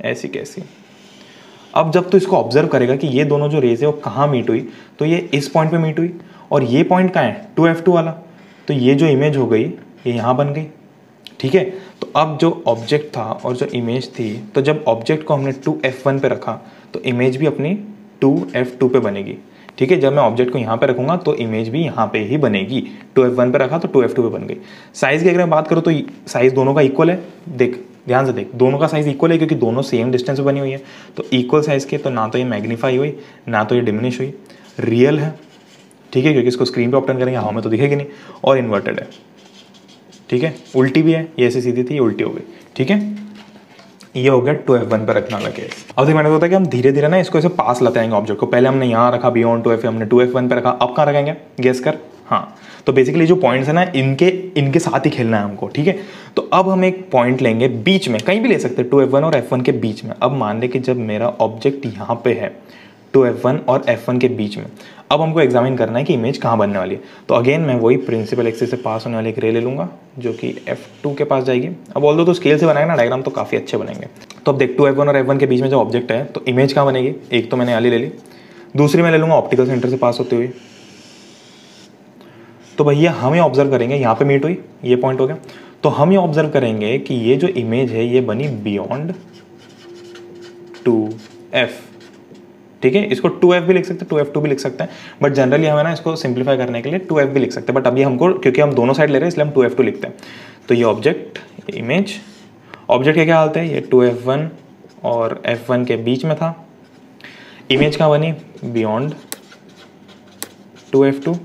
ऐसी कैसी अब जब तो इसको ऑब्ज़र्व करेगा कि ये दोनों जो रेज है, वो कहाँ मीट हुई तो ये इस पॉइंट पे मीट हुई और ये पॉइंट कहाँ है? टू एफ़ टू वाला। तो ये जो इमेज हो गई, ये यहाँ बन गई, ठीक है? तो अब जो ऑब्जेक्ट था और जो इमेज थी तो जब ऑब्जेक्ट को हमने टू एफ़ वन पे रखा तो इमेज भी अपनी टू एफ़ टू पे बनेगी, ठीक है? जब मैं ऑब्जेक्ट को यहाँ पे रखूँगा तो इमेज भी यहाँ पे ही बनेगी। टू एफ़ वन पे रखा तो टू एफ़ टू पे बन गई। साइज़ की अगर मैं बात करूँ तो साइज़ दोनों का इक्वल है। देख ध्यान से देख, दोनों का साइज़ इक्वल है क्योंकि दोनों सेम डिस्टेंस बनी हुई है। तो इक्वल साइज़ के तो ना तो ये मैग्नीफाई हुई, ना तो ये डिमिनिश हुई। रियल है, ठीक है, क्योंकि इसको स्क्रीन पे ऑप्टन करेंगे हाँ में तो दिखेगी नहीं। और इन्वर्टेड है, ठीक है, उल्टी भी है, ये ऐसी सीधी थी उल्टी हो गई, ठीक है। ये हो गया टू एफ़ वन पर रखना केस अब देख मैंने बताया कि हम धीरे धीरे ना इसको ऐसे पास लाते आएँगे ऑब्जेक्ट को। पहले हमने यहाँ रखा बियॉन्ड टू एफ़ हमने टू एफ़ वन पर रखा, अब कहाँ रखेंगे? गेस कर हाँ। तो बेसिकली जो पॉइंट्स है ना, इनके इनके साथ ही खेलना है हमको, ठीक है? तो अब हम एक पॉइंट लेंगे बीच में, कहीं भी ले सकते हैं टू एफ़ वन और एफ़ वन के बीच में। अब मान लें कि जब मेरा ऑब्जेक्ट यहाँ पे है टू एफ़ वन और एफ़ वन के बीच में, अब हमको एग्जामिन करना है कि इमेज कहाँ बनने वाली है। तो अगेन मैं वही प्रिंसिपल एक्सेस से पास होने वाली एक रे ले लूँगा, जो कि एफ़ टू के पास जाएगी। अब ऑल दो तो स्केल से बनाएगा ना डायग्राम तो काफ़ी अच्छे बनेंगे। तो अब देख टू एफ़ वन और एफ़ वन के बीच में जो ऑब्जेक्ट है तो इमेज कहाँ बनेगी? एक तो मैंने वाली ले ली। दूसरी मैं ले लूँगा ऑप्टिकल सेंटर से पास होते हुए। तो भैया हम ये ऑब्ज़र्व करेंगे, यहाँ पे मीट हुई, ये पॉइंट हो गया। तो हम ये ऑब्ज़र्व करेंगे कि ये जो इमेज है, ये बनी बियॉन्ड टू एफ़ ठीक है? इसको टू एफ़ भी लिख सकते हैं टू एफ़ टू भी लिख सकते हैं। बट जनरली हमें ना इसको सिंप्लीफाई करने के लिए टू एफ़ भी लिख सकते हैं। बट अभी हमको, क्योंकि हम दोनों साइड ले रहे हैं, इसलिए हम टू एफ़ टू लिखते हैं। तो ये ऑब्जेक्ट इमेज ऑब्जेक्ट क्या हालत है? ये टू एफ़ वन और एफ़ वन के बीच में था। इमेज कहाँ बनी? Beyond two F two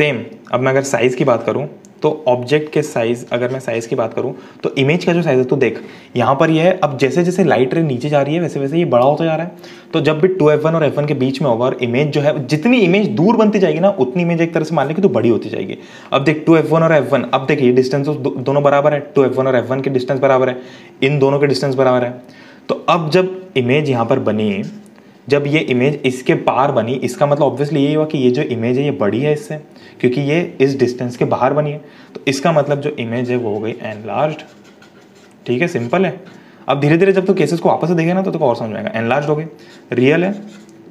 same अब मैं अगर साइज़ की बात करूँ तो ऑब्जेक्ट के साइज़ अगर मैं साइज़ की बात करूँ तो इमेज का जो साइज़ है तो देख, यहाँ पर ये है, अब जैसे जैसे लाइट रे नीचे जा रही है, वैसे वैसे ये बड़ा होता जा रहा है। तो जब भी टू एफ़ वन और एफ़ वन के बीच में होगा, और इमेज जो है, जितनी इमेज दूर बनती जाएगी ना, उतनी इमेज एक तरह से मान लें कि तो बड़ी होती जाएगी। अब देख टू एफ़ वन और एफ़ वन अब देख, ये डिस्टेंस तो दोनों बराबर है टू एफ़ वन और एफ़ वन के डिस्टेंस बराबर है, इन दोनों के डिस्टेंस बराबर है। तो अब जब इमेज यहाँ पर बनी जब ये इमेज इसके पार बनी इसका मतलब ऑब्वियसली यही हुआ कि ये जो इमेज है ये बड़ी है इससे क्योंकि ये इस डिस्टेंस के बाहर बनी है। तो इसका मतलब जो इमेज है वो हो गई एनलार्ज ठीक है सिंपल है। अब धीरे धीरे जब तो केसेस को वापस से देखे ना तो, तो और समझ आएगा। एनलार्ज हो गई। रियल है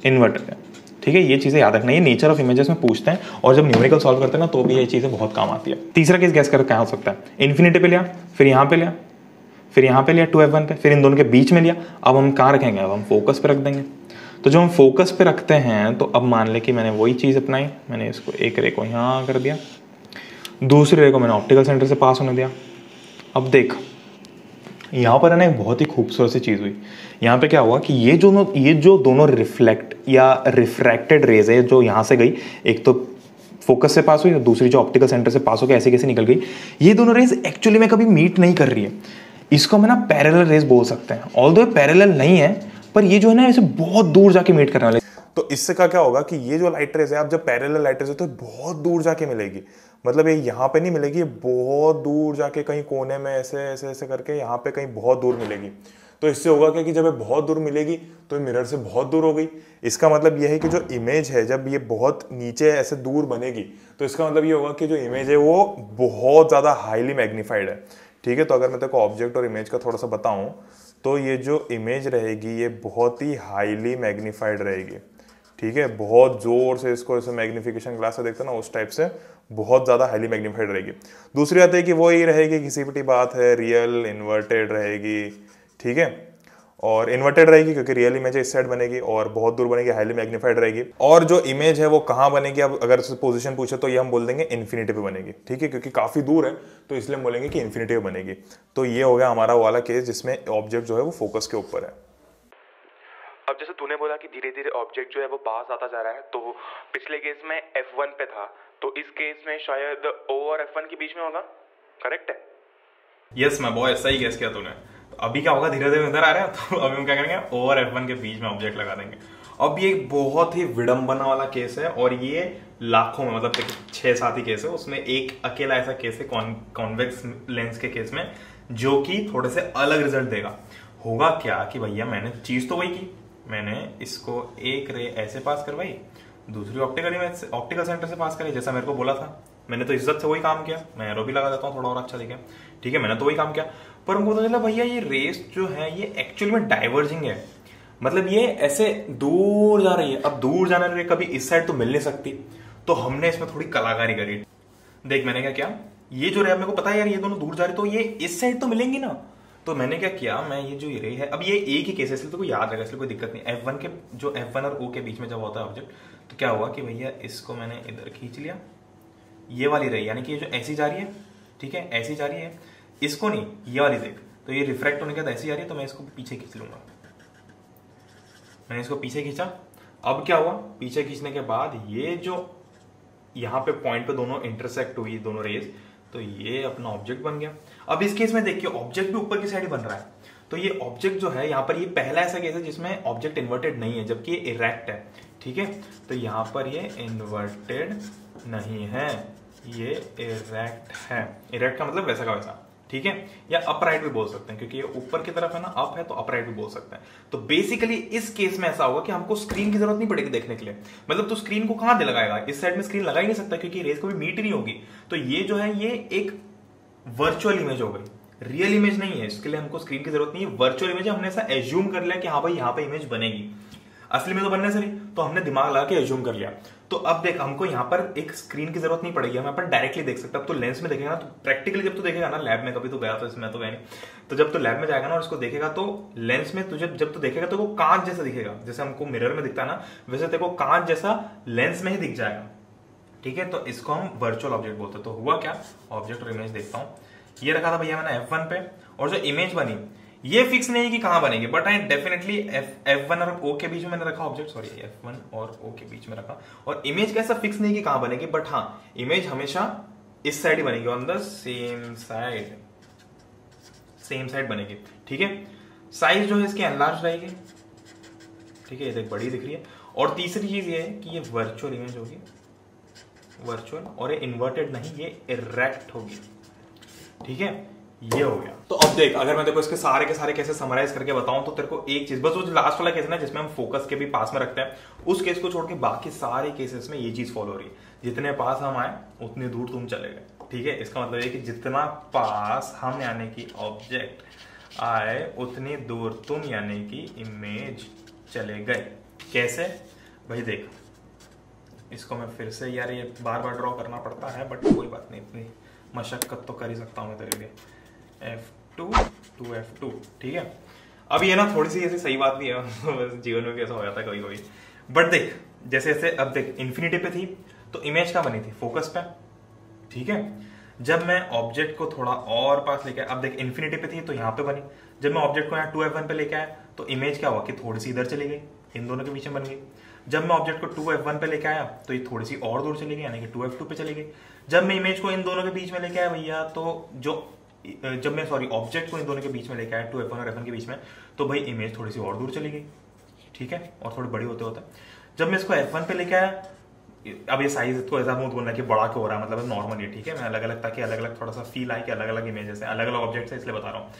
इन्वर्टर है। ठीक है ये चीज़ें याद रखना ये नेचर ऑफ़ इमेजेस में पूछते हैं और जब न्यूमेरिकल सॉल्व करते हैं ना तो भी ये चीज़ें बहुत काम आती है। तीसरा केस गैस कर क्या हो सकता है? इन्फिनिटी पे लिया फिर यहाँ पे लिया फिर यहाँ पे लिया टू एफ़ वन पे फिर इन दोनों के बीच में लिया। अब हम कहाँ रखेंगे? अब हम फोकस पे रख देंगे। तो जो हम फोकस पे रखते हैं तो अब मान लें कि मैंने वही चीज़ अपनाई, मैंने इसको एक रे को यहाँ कर दिया, दूसरे रे को मैंने ऑप्टिकल सेंटर से पास होने दिया। अब देख, यहाँ पर है ना एक बहुत ही खूबसूरत सी चीज़ हुई। यहाँ पे क्या हुआ कि ये जो ये जो दोनों रिफ्लेक्ट या रिफ्रैक्टेड रेज है, जो यहाँ से गई, एक तो फोकस से पास हुई और दूसरी जो ऑप्टिकल सेंटर से पास होकर ऐसे कैसे निकल गई। ये दोनों रेज एक्चुअली में कभी मीट नहीं कर रही है। इसको हम ना पैरेलल रेज बोल सकते हैं। ऑल दो पैरेलल नहीं है पर ये जो है ना, इसे बहुत दूर जाके मीट करने वाले। तो इससे का क्या होगा कि ये जो लाइट रेस है, आप जब पैरेलल लाइट रेस है तो बहुत दूर जाके मिलेगी। मतलब ये यहाँ पे नहीं मिलेगी, ये बहुत दूर जाके कहीं कोने में ऐसे ऐसे ऐसे करके यहाँ पे कहीं बहुत दूर मिलेगी। तो इससे होगा क्या कि जब ये बहुत दूर मिलेगी तो ये मिरर से बहुत दूर हो गई। इसका मतलब ये है कि जो इमेज है, जब ये बहुत नीचे ऐसे दूर बनेगी तो इसका मतलब ये होगा कि जो इमेज है, वो बहुत ज़्यादा हाईली मैग्नीफाइड है। ठीक है तो अगर मैं तेरे को ऑब्जेक्ट और इमेज का थोड़ा सा बताऊँ तो ये जो इमेज रहेगी, ये बहुत ही हाईली मैग्नीफाइड रहेगी। ठीक है? बहुत ज़ोर से इसको ऐसे मैग्नीफिकेशन ग्लास से देखते ना, उस टाइप से बहुत ज़्यादा हाईली मैग्नीफाइड रहेगी। दूसरी बात है कि वो ही रहेगी किसी भी बात है रियल इन्वर्टेड रहेगी। ठीक है? और इन्वर्टेड रहेगी क्योंकि रियल इमेज इस साइड बनेगी और बहुत दूर बनेगी हाईली मैग्नीफाइड रहेगी। और जो इमेज है वो कहाँ बनेगी अब अगर पोजीशन पूछे तो ये हम बोल देंगे इन्फिनिटी पे बनेगी ठीक है? क्योंकि काफ़ी दूर है तो इसलिए हम बोलेंगे कि इन्फिनिटी पे बनेगी। तो ये हो गया हमारा वाला केस जिसमें ऑब्जेक्ट जो है वो फोकस के ऊपर है। अब जैसे तूने बोला कि धीरे धीरे ऑब्जेक्ट जो है वो पास आता जा रहा है तो पिछले केस में F1 पे था तो इस केस में शायद ओ और F1 के बीच में होगा करेक्ट है? यस मैं बहुत ऐसा ही गेस किया तूने। अभी क्या होगा धीरे धीरे इधर आ रहे हैं तो अभी हम क्या करेंगे ओ और एफ़ के बीच में ऑब्जेक्ट लगा देंगे। अब ये बहुत ही विडंबना वाला केस है, और ये लाखों में मतलब छह सात ही केस है, उसमें एक अकेला ऐसा केस है कॉन्वेक्स लेंस के केस में, जो कि थोड़े से अलग रिज़ल्ट देगा। होगा क्या कि भैया मैंने चीज़ तो वही की, मैंने इसको एक रे ऐसे पास करवाई, दूसरी ऑप्टिकल ऑप्टिकल सेंटर से पास करी, जैसा मेरे को बोला था। मैंने तो इज़्ज़त से वही काम किया, मैं एरो भी लगा देता हूँ, थोड़ा और अच्छा दिखे। ठीक है, मैंने तो वही काम किया। पर उनको पता चला, भैया, ये रेस जो है, ये एक्चुअल में डाइवर्जिंग है. मतलब ये ऐसे दूर जा रही है। अब दूर जाने रही कभी इस साइड तो मिल नहीं सकती। तो हमने इसमें थोड़ी कलाकारी करी। देख, मैंने क्या क्या? ये जो रे मेरे को पता है यार, ये दोनों दूर जा रहे तो ये इस साइड तो मिलेंगी ना। तो मैंने क्या किया, मैं ये जो ये रे है, अब ये एक ही केस है, इसलिए तो कोई याद रहेगा इसलिए कोई दिक्कत नहीं। एफ़ वन के, जो एफ़ वन और ओ के बीच में जब होता है ऑब्जेक्ट तो क्या हुआ कि भैया, इसको मैंने इधर खींच लिया। ये वाली रही, यानी कि ये जो ऐसी जा रही है, ठीक है, ऐसी जा रही है। इसको नहीं ये वाली देख तो ये रिफ्रेक्ट होने के बाद ऐसी जा रही है तो मैं इसको पीछे खींच लूँगा। मैंने इसको पीछे खींचा। अब क्या हुआ? पीछे खींचने के बाद ये जो यहाँ पे पॉइंट पे दोनों इंटरसेक्ट हुई, दोनों रेज तो ये अपना ऑब्जेक्ट बन गया। अब इस केस में देखिए ऑब्जेक्ट भी ऊपर की साइड बन रहा है। तो ये ऑब्जेक्ट जो है, यहाँ पर ये पहला ऐसा केस है जिसमें ऑब्जेक्ट इन्वर्टेड नहीं है, जबकि ये इरेक्ट है, ठीक है? तो यहाँ पर ये इन्वर्टेड नहीं है। ये इरेक्ट है। इरेक्ट का मतलब वैसा का वैसा। ठीक है? या अपराइट भी बोल सकते हैं, क्योंकि ये ऊपर की तरफ़ है ना अप है तो अपराइट भी बोल सकते हैं। तो बेसिकली इस केस में ऐसा होगा कि हमको स्क्रीन की ज़रूरत नहीं पड़ेगी देखने के लिए। मतलब तो स्क्रीन को कहाँ दे लगाएगा इस साइड में स्क्रीन लगा ही नहीं सकता, क्योंकि रेस को भी मीट नहीं होगी। तो ये जो है, ये एक वर्चुअल इमेज हो गई। रियल इमेज नहीं है, इसके लिए हमको स्क्रीन की ज़रूरत नहीं है। वर्चुअल इमेज हमने ऐसा एज्यूम कर लिया कि हाँ भाई यहाँ पर इमेज बनेगी। असली में तो बनने से नहीं तो हमने दिमाग लगा के एज्यूम कर लिया। तो अब देख, हमको यहाँ पर एक स्क्रीन की ज़रूरत नहीं पड़ेगी, हम पर डायरेक्टली देख सकते अब तो लेंस में देखेगा ना तो प्रैक्टिकली जब तो देखेगा ना लैब में कभी तो गया तो इसमें तो गया नहीं तो जब तो लैब में जाएगा ना और इसको देखेगा तो लेंस में तुझे, जब तो देखेगा तो वो कांच जैसा दिखेगा, जैसे हमको मिरर में दिखता है ना, वैसे देखो कांच जैसा लेंस में ही दिख जाएगा। ठीक है? तो इसको हम वर्चुअल ऑब्जेक्ट बोलते हैं। तो हुआ क्या? ऑब्जेक्ट और इमेज देखता हूँ। ये रखा था भैया मैंने एफ़ पे, और जो इमेज बनी ये फिक्स नहीं कि कहाँ बनेंगे but I definitely F one और ओ के बीच में मैंने रखा ऑब्जेक्ट सॉरी एफ़ वन और ओ के बीच में रखा। और इमेज कैसा फिक्स नहीं कि कहाँ बनेगी बट हाँ इमेज हमेशा इस साइड ही बनेगी on the same side same side बनेगी, ठीक है? साइज़ जो है इसकी एनलार्ज रहेगी, ठीक है? ये देख, बड़ी दिख रही है। और तीसरी चीज़ ये है कि ये वर्चुअल इमेज होगी वर्चुअल और ये इन्वर्टेड नहीं, ये इरेक्ट होगी, ठीक है? ये हो गया। तो अब देख, अगर मैं देखो इसके सारे के सारे कैसे समराइज करके बताऊँ तो तेरे को एक चीज़, बस वो लास्ट वाला केस है ना, जिसमें हम फोकस के भी पास में रखते हैं, उस केस को छोड़ के बाकी सारे केसेस में ये चीज़ फॉलो हो रही है। जितने पास हम आए, उतनी दूर तुम चले गए। ठीक है? इसका मतलब है कि जितना पास हम, यानी कि ऑब्जेक्ट आए, उतनी दूर तुम, यानी कि इमेज चले गए। कैसे? भाई देख, इसको मैं फिर से, यार ये बार बार ड्रॉ करना पड़ता है बट कोई बात नहीं, इतनी मशक्कत तो कर ही सकता हूँ मैं तेरे लिए। F two two F two ठीक है? अब ये ना थोड़ी सी ऐसी सही बात भी है जीवन में भी ऐसा हो जाता है कभी कभी बट देख, जैसे जैसे, अब देख इन्फिनिटी पे थी तो इमेज का बनी थी? फोकस पे, ठीक है? जब मैं ऑब्जेक्ट को थोड़ा और पास लेके अब देख इन्फिनिटी पे थी तो यहाँ पे बनी। जब मैं ऑब्जेक्ट को यहाँ टू एफ़ वन पे लेके आया तो इमेज क्या हुआ कि थोड़ी सी इधर चली गई, इन दोनों के बीच में बन गई। जब मैं ऑब्जेक्ट को टू एफ़ वन पे लेके आया तो ये थोड़ी सी और दूर चली गई, यानी कि टू एफ़ टू पे चली गई। जब मैं इमेज को इन दोनों के बीच में लेके आया भैया तो जो जब मैं सॉरी ऑब्जेक्ट को इन दोनों के बीच में लेके आया टू एफ़ और एफ़ के बीच में तो भाई इमेज थोड़ी सी और दूर चली गई, ठीक है? और थोड़ी बड़ी होते होते। जब मैं इसको एफ़ पे लेके आया, अब ये साइज़ तो ऐसा मुँह बोलना कि बड़ा क्यों हो रहा है मतलब नॉर्मल ठीक है? मैं अलग अलग ताकि अलग अलग थोड़ा सा फील आए कि अलग अलग इमेजेस है अलग अलग ऑब्जेक्ट है, इसलिए बता रहा हूँ।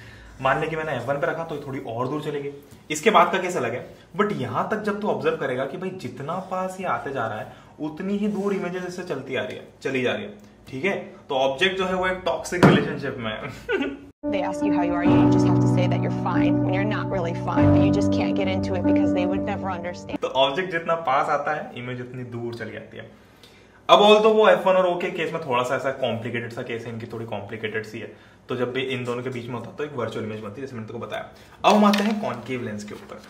मान ले कि मैंने F1 पे रखा तो थोड़ी और दूर चलेगी इसके बाद का कैसे अलग है। बट यहाँ तक जब तू ऑब्ज़र्व करेगा कि भाई जितना पास ये आते जा रहा है, उतनी ही दूर इमेजेस इससे चलती आ रही है, चली जा रही है। ठीक है? तो ऑब्जेक्ट जो है वो एक टॉक्सिक रिलेशनशिप में They ask you how you are, you just have to say that you're fine when you're not really fine, but you just can't get into it because they would never understand. तो object जितना पास आता है image उतनी दूर चली जाती है। अब ऑल तो वो F1 और O के केस में थोड़ा सा ऐसा कॉम्प्लिकेटेड सा केस है इनकी थोड़ी कॉम्प्लिकेटेड सी है। तो जब भी इन दोनों के बीच में होता तो एक वर्चुअल इमेज बनती है जैसे मैंने तुमको बताया। अब हम आते हैं कॉन्केव लेंस के ऊपर।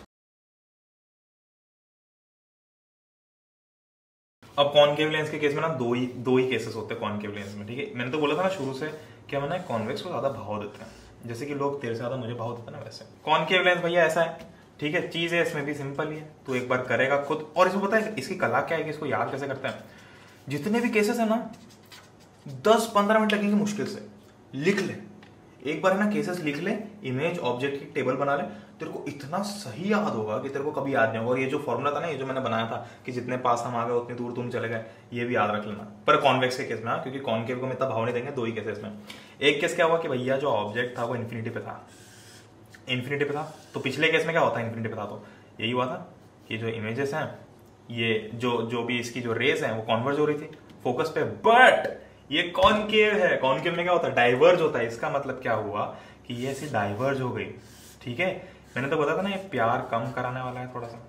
अब कॉन्केव लेंस के केस में ना दो ही दो ही केसेस होते हैं कॉन्केव लेंस में, ठीक है? मैंने तो बोला था ना शुरू से कि हम ना कॉन्वेक्स को ज़्यादा भाव देते हैं। जैसे कि लोग तेरे से ज़्यादा मुझे भाव देते हैं ना वैसे। कॉन्केव लेंस भैया ऐसा है, ठीक है? चीज़ है, इसमें भी सिंपल ही है। तो एक बार करेगा खुद। और इसको पता है, इसकी कला क्या है कि इसको याद कैसे करते हैं? जितने भी केसेस है ना दस पंद्रह मिनट लगेंगे मुश्किल से। लिख ले। एक बार ना केसेस लिख ले इमेज ऑब्जेक्ट की टेबल बना ले। तेरे को इतना सही याद होगा कि तेरे को कभी याद नहीं होगा। और ये जो फॉर्मूला था ना, ये जो मैंने बनाया था कि जितने पास हम आ गए, उतनी दूर तुम चले गए, ये भी याद रख लेना। पर कॉन्वेक्स के केस में हाँ क्योंकि कॉन्केव को हम इतना भाव नहीं देंगे, दो ही केसेस में। एक केस क्या हुआ कि भैया जो ऑब्जेक्ट था वो इन्फिनिटी पे था। इन्फिनिटी पे था। तो पिछले केस में क्या होता है इन्फिनिटी पे था तो? यही हुआ था कि जो इमेजेस हैं, ये जो जो भी इसकी जो रेस है, वो कॉन्वर्ज हो रही थी फोकस पे। बट ये कॉनकेव है। कॉनकेव में क्या होता है? डाइवर्ज होता है। इसका मतलब क्या हुआ कि ये ऐसी डाइवर्ज हो गई। ठीक है? मैंने तो बताया था ना, ये प्यार कम कराने वाला है थोड़ा सा।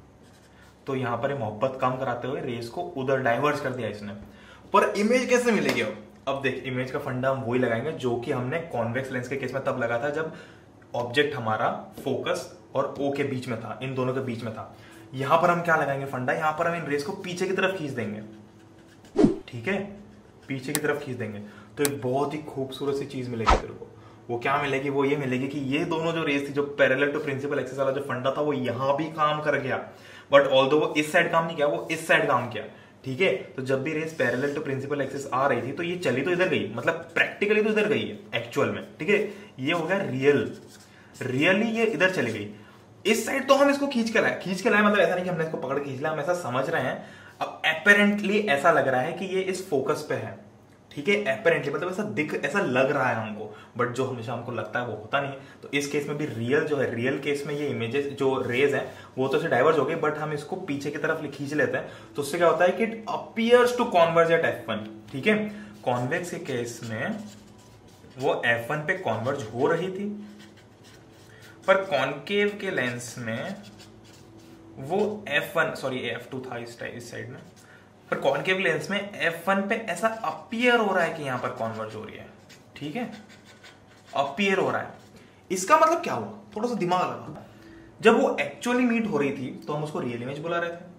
तो यहाँ पर मोहब्बत कम कराते हुए रेस को उधर डाइवर्स कर दिया इसने। पर इमेज कैसे मिलेगी अब? अब देख इमेज का फंडा हम वही लगाएँगे जो कि हमने कॉन्वेक्स लेंस के केस में तब लगा था जब ऑब्जेक्ट हमारा फोकस और ओ के बीच में था, इन दोनों के बीच में था। यहाँ पर हम क्या लगाएँगे फंडा? यहाँ पर हम इन रेस को पीछे की तरफ़ खींच देंगे। ठीक है? पीछे की तरफ़ खींच देंगे। तो एक बहुत ही खूबसूरत सी चीज़ मिलेगी तेरे को। वो क्या मिलेगी, वो ये मिलेगी कि ये दोनों जो रेस थी, जो पैरेलल टू प्रिंसिपल एक्सेस वाला जो फंडा था, वो यहाँ भी काम कर गया। बट ऑल वो इस साइड काम नहीं किया, वो इस साइड काम किया। ठीक है? तो जब भी rays parallel to principal axis आ रही थी तो ये चली तो इधर गई। मतलब प्रैक्टिकली तो इधर गई है एक्चुअल में। ठीक है? ये हो गया रियल रियली ये इधर चली गई। इस साइड तो हम इसको खींच के लाए। खींच के लाए मतलब ऐसा नहीं कि हमने इसको पकड़ खींच लिया, हम ऐसा समझ रहे हैं। अब अपेरेंटली ऐसा लग रहा है कि ये इस फोकस पे है। ठीक है अपेरेंटली मतलब ऐसा दिख, ऐसा लग रहा है हमको बट जो हमेशा हमको लगता है वो होता नहीं तो इस केस में भी रियल जो है रियल केस में ये इमेजेस जो रेज है, वो तो डाइवर्ज हो गए बट हम इसको पीछे की तरफ़ खींच लेते हैं। तो उससे क्या होता है कि it appears to converge at F one ठीक है? कॉन्वेक्स के केस में वो एफ़ वन पे कॉन्वर्ज हो रही थी, पर कॉन्केव के लेंस में वो F1 सॉरी F2 था इस इस साइड में। पर कॉन्केव लेंस में F1 पे ऐसा अपियर हो रहा है कि यहाँ पर कॉन्वर्ज हो रही है। ठीक है? अपियर हो रहा है। इसका मतलब क्या हुआ? थोड़ा सा दिमाग लगा जब वो एक्चुअली मीट हो रही थी तो हम उसको रियल इमेज बुला रहे थे।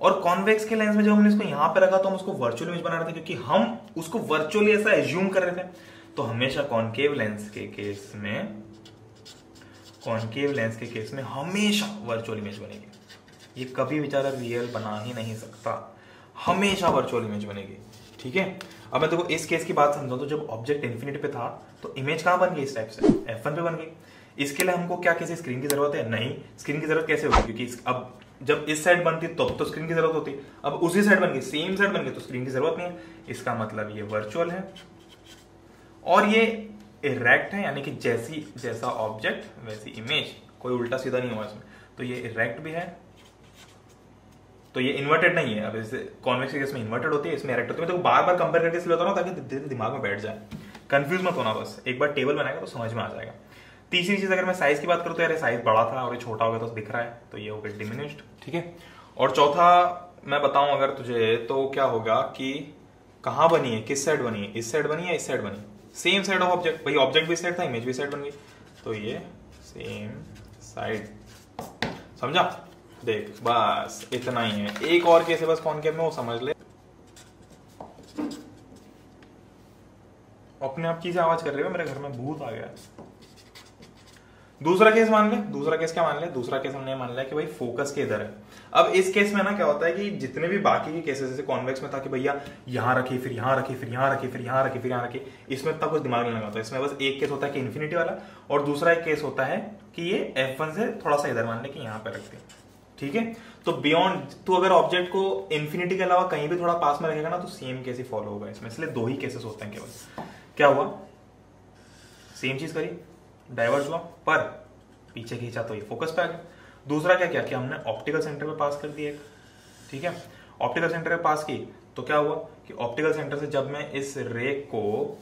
और कॉन्वेक्स के लेंस में जब हमने इसको यहाँ पे रखा तो हम उसको वर्चुअल इमेज बना रहे थे, क्योंकि हम उसको वर्चुअली ऐसा एज्यूम कर रहे थे। तो हमेशा कॉन्केव लेंस के केस में कॉन्केव लेंस के केस में हमेशा वर्चुअल इमेज बनेगी। ये कभी बेचारा रियल बना ही नहीं सकता। हमेशा वर्चुअल इमेज बनेगी। ठीक है? अब मैं देखो इस केस की बात समझाऊं तो जब ऑब्जेक्ट इन्फिनिटी पे था तो इमेज कहाँ बन गई इस टाइप से? एफ़ पे बन गई। इसके लिए हमको क्या किसी स्क्रीन की ज़रूरत है? नहीं। स्क्रीन की ज़रूरत कैसे होगी? क्योंकि अब जब इस साइड बनती तब तो, तो स्क्रीन की ज़रूरत होती। अब उसी साइड बन गई सेम साइड बन गई तो स्क्रीन की ज़रूरत नहीं है। इसका मतलब ये वर्चुअल है। और ये इरेक्ट है यानी कि जैसी जैसा ऑब्जेक्ट वैसी इमेज कोई उल्टा सीधा नहीं हुआ इसमें। तो ये इरेक्ट भी है तो ये इन्वर्टेड नहीं है। अब इसे कॉन्वेक्स केस में इन्वर्टेड होती है, इसमें इरेक्ट होती है। तो बार बार कंपेयर करके इसलिए होता ना ताकि दिमाग में बैठ जाए। कंफ्यूज मत होना बस। एक बार टेबल बनाएगा तो समझ में आ जाएगा। तीसरी चीज़, अगर मैं साइज़ की बात करूँ तो यार साइज़ बड़ा था और ये छोटा हो गया तो दिख रहा है तो ये हो गया डिमिनिश्ड ठीक है? और चौथा, मैं बताऊँ अगर तुझे तो क्या होगा कि कहाँ बनी है, किस साइड बनी है? इस साइड बनी है इस साइड बनी? सेम साइड ऑफ़ ऑब्जेक्ट भाई ऑब्जेक्ट भी साइड था इमेज भी साइड बन गई। तो ये सेम साइड समझा? देख, बस, इतना ही है। एक और कैसे बस कौन के में वो समझ ले। अपने आप चीज़ें आवाज़ कर रही है, मेरे घर में भूत आ गया। दूसरा केस मान ले, दूसरा केस क्या मान ले? दूसरा केस हमने मान लिया कि भाई फोकस के इधर है। अब इस केस में ना क्या होता है कि जितने भी बाकी के केसेस जैसे कॉन्वेक्स में था कि भैया, यहाँ रखी फिर यहाँ रखी फिर यहाँ रखी फिर यहाँ रखी फिर यहाँ रखी इसमें तब कुछ दिमाग नहीं लगाता इसमें बस एक केस होता है कि इन्फिनिटी वाला, और दूसरा एक केस होता है कि ये एफ़ से थोड़ा सा इधर मान ले कि यहाँ पर रखते ठीक है? तो बियॉन्ड तू अगर ऑब्जेक्ट को इन्फिनिटी के अलावा कहीं भी थोड़ा पास में रखेगा ना तो सेम केस ही फॉलो होगा इसमें। इसलिए दो ही केसेस होते हैं केवल। क्या हुआ? सेम चीज़ करी। डाइवर्स हुआ। पर पीछे खींचा तो ये फोकस पे आ गया। दूसरा क्या किया? कि हमने ऑप्टिकल सेंटर पे पास कर दिया ठीक है? ऑप्टिकल सेंटर पे पास की तो क्या हुआ? कि ऑप्टिकल सेंटर से जब मैं इस रे को,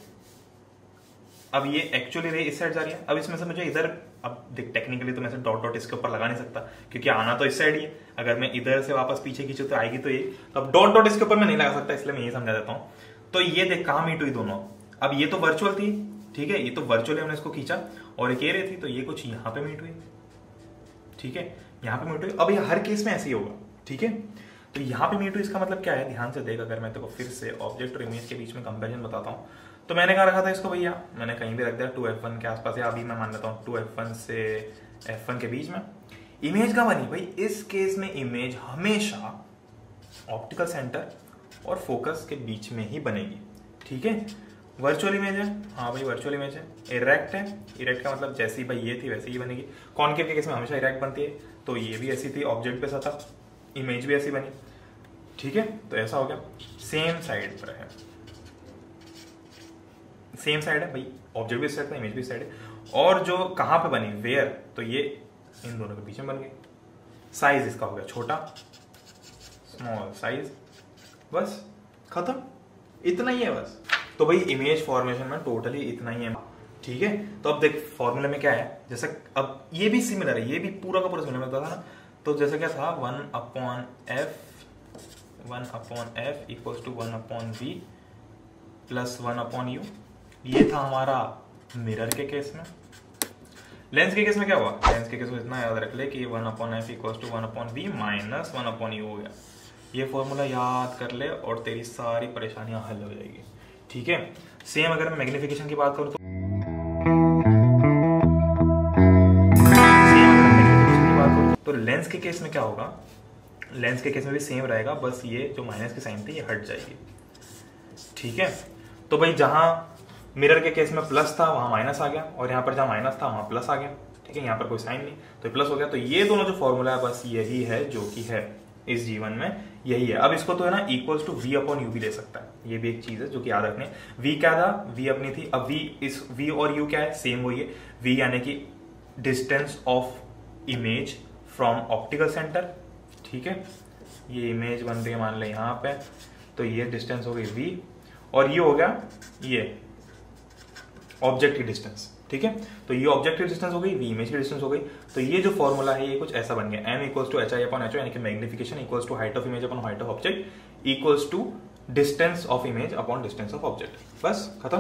अब ये एक्चुअली रे इस साइड जा रही है। अब इसमें से मुझे इधर अब देख टेक्निकली तो मैं डॉट डॉट इसके ऊपर लगा नहीं सकता, क्योंकि आना तो इस साइड ही है। अगर मैं इधर से वापस पीछे खींचू तो आएगी तो ये तो अब डॉट डॉट इसके ऊपर मैं नहीं लगा सकता, इसलिए मैं ये समझा देता हूँ। तो ये देख, कहा मीट हुई दोनों? अब ये तो वर्चुअल थी, ठीक है? ये तो वर्चुअली हमने इसको खींचा, और एक रही थी तो ये कुछ यहाँ पे मीट हुई, ठीक है? यहाँ पे मीट हुई। अब ये हर केस में ऐसे ही होगा, ठीक है? तो यहाँ पे मीट हुई, इसका मतलब क्या है? ध्यान से देख, अगर मैं तेको फिर से ऑब्जेक्ट और इमेज के बीच में कंपेरिजन बताता हूँ तो मैंने कहा रखा था इसको भैया। मैंने कहीं भी रख दिया टू एफ़ वन के आसपास या अभी मैं मान लेता हूँ टू एफ़ वन से एफ़ वन के बीच में। इमेज का बनी? भाई, इस केस में इमेज हमेशा ऑप्टिकल सेंटर और फोकस के बीच में ही बनेगी। ठीक है? वर्चुअल इमेज है। हाँ भाई वर्चुअल इमेज है। इरेक्ट है। इरेक्ट का मतलब जैसी भाई ये थी, वैसी ही बनेगी। कॉन्केव के केस में हमेशा इरेक्ट बनती है। तो ये भी ऐसी थी ऑब्जेक्ट पे था। इमेज भी ऐसी बनी। ठीक है? तो ऐसा हो गया। सेम साइड पर है। सेम साइड है, भाई ऑब्जेक्ट भी साइड था इमेज भी साइड है। और जो कहाँ पे बनी? वेयर तो ये इन दोनों के में बन गई। साइज़ इसका हो गया छोटा। स्मॉल साइज़ बस, खत्म। इतना ही है बस। तो भाई इमेज फॉर्मेशन में टोटली इतना ही है। ठीक है? तो अब देख फॉर्मूले में क्या है? जैसा अब ये भी सिमिलर है, ये भी पूरा का पूरा सिमिलर में था तो जैसा क्या था? One upon F one upon F equals to one upon B plus one upon U ये था हमारा मिरर के केस में। लेंस के केस में क्या हुआ? लेंस के केस में इतना याद रख ले कि one upon F equals to one upon V minus one upon U हो गया। ये फॉर्मूला याद कर ले और तेरी सारी परेशानियाँ हल हो जाएगी। ठीक है? सेम अगर मैं मैग्निफिकेशन की बात करूँ तो तो लेंस के केस में क्या होगा? लेंस के केस में भी सेम रहेगा, बस ये जो माइनस की साइन थी, ये हट जाएगी। ठीक है? तो भाई जहाँ मिरर के केस में प्लस था, वहाँ माइनस आ गया। और यहाँ पर जहाँ माइनस था, वहाँ प्लस आ गया। ठीक है, यहाँ पर कोई साइन नहीं। तो प्लस हो गया। तो ये दोनों जो फॉर्मूला है, बस यही है जो कि है इस जीवन में। यही है। अब इसको तो है ना equals to V upon U भी ले सकता है। ये भी एक चीज़ है जो कि याद रखने वी क्या था? वी अपनी थी। अब वी इस वी और यू क्या है? सेम वही है। वी यानी कि distance of image from optical centre ठीक है? ये इमेज बन रही है, मान ले यहाँ पे। तो ये डिस्टेंस हो गई वी और ये हो गया ये। ऑब्जेक्ट की डिस्टेंस, ठीक है? तो ये ऑब्जेक्ट की डिस्टेंस हो गई वी इमेज की डिस्टेंस हो गई। तो ये जो फॉर्मूला है, ये कुछ ऐसा बन गया। M equals to H I upon H यानी कि magnification equals to height of image upon height of object equals to distance of image upon distance of object बस, खत्म।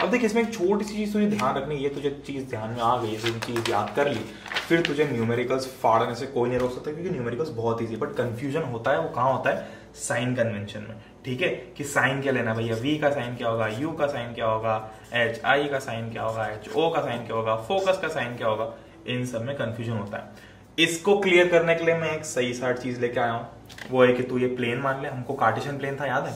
अब देख, इसमें एक छोटी सी चीज़ तुझे ध्यान रखनी है तुझे चीज़ ध्यान में आ गई तुझे चीज़ याद कर ली। फिर तुझे न्यूमेरिकल्स फाड़ने से कोई नहीं रोक सकता, क्योंकि न्यूमेरिकल्स बहुत ईजी बट कंफ्यूजन होता है, वो कहाँ होता है? साइन कन्वेंशन में। ठीक है? कि साइन क्या लेना भैया? वी का साइन क्या होगा? यू का साइन क्या होगा? एच आई का साइन क्या होगा? एच ओ का साइन क्या होगा? फोकस का साइन क्या होगा? इन सब में कंफ्यूजन होता है। इसको क्लियर करने के लिए मैं एक सही साठ चीज़ लेके आया हूँ। वो है कि तू ये प्लेन मान ले। हमको कार्टेशियन प्लेन था, याद है?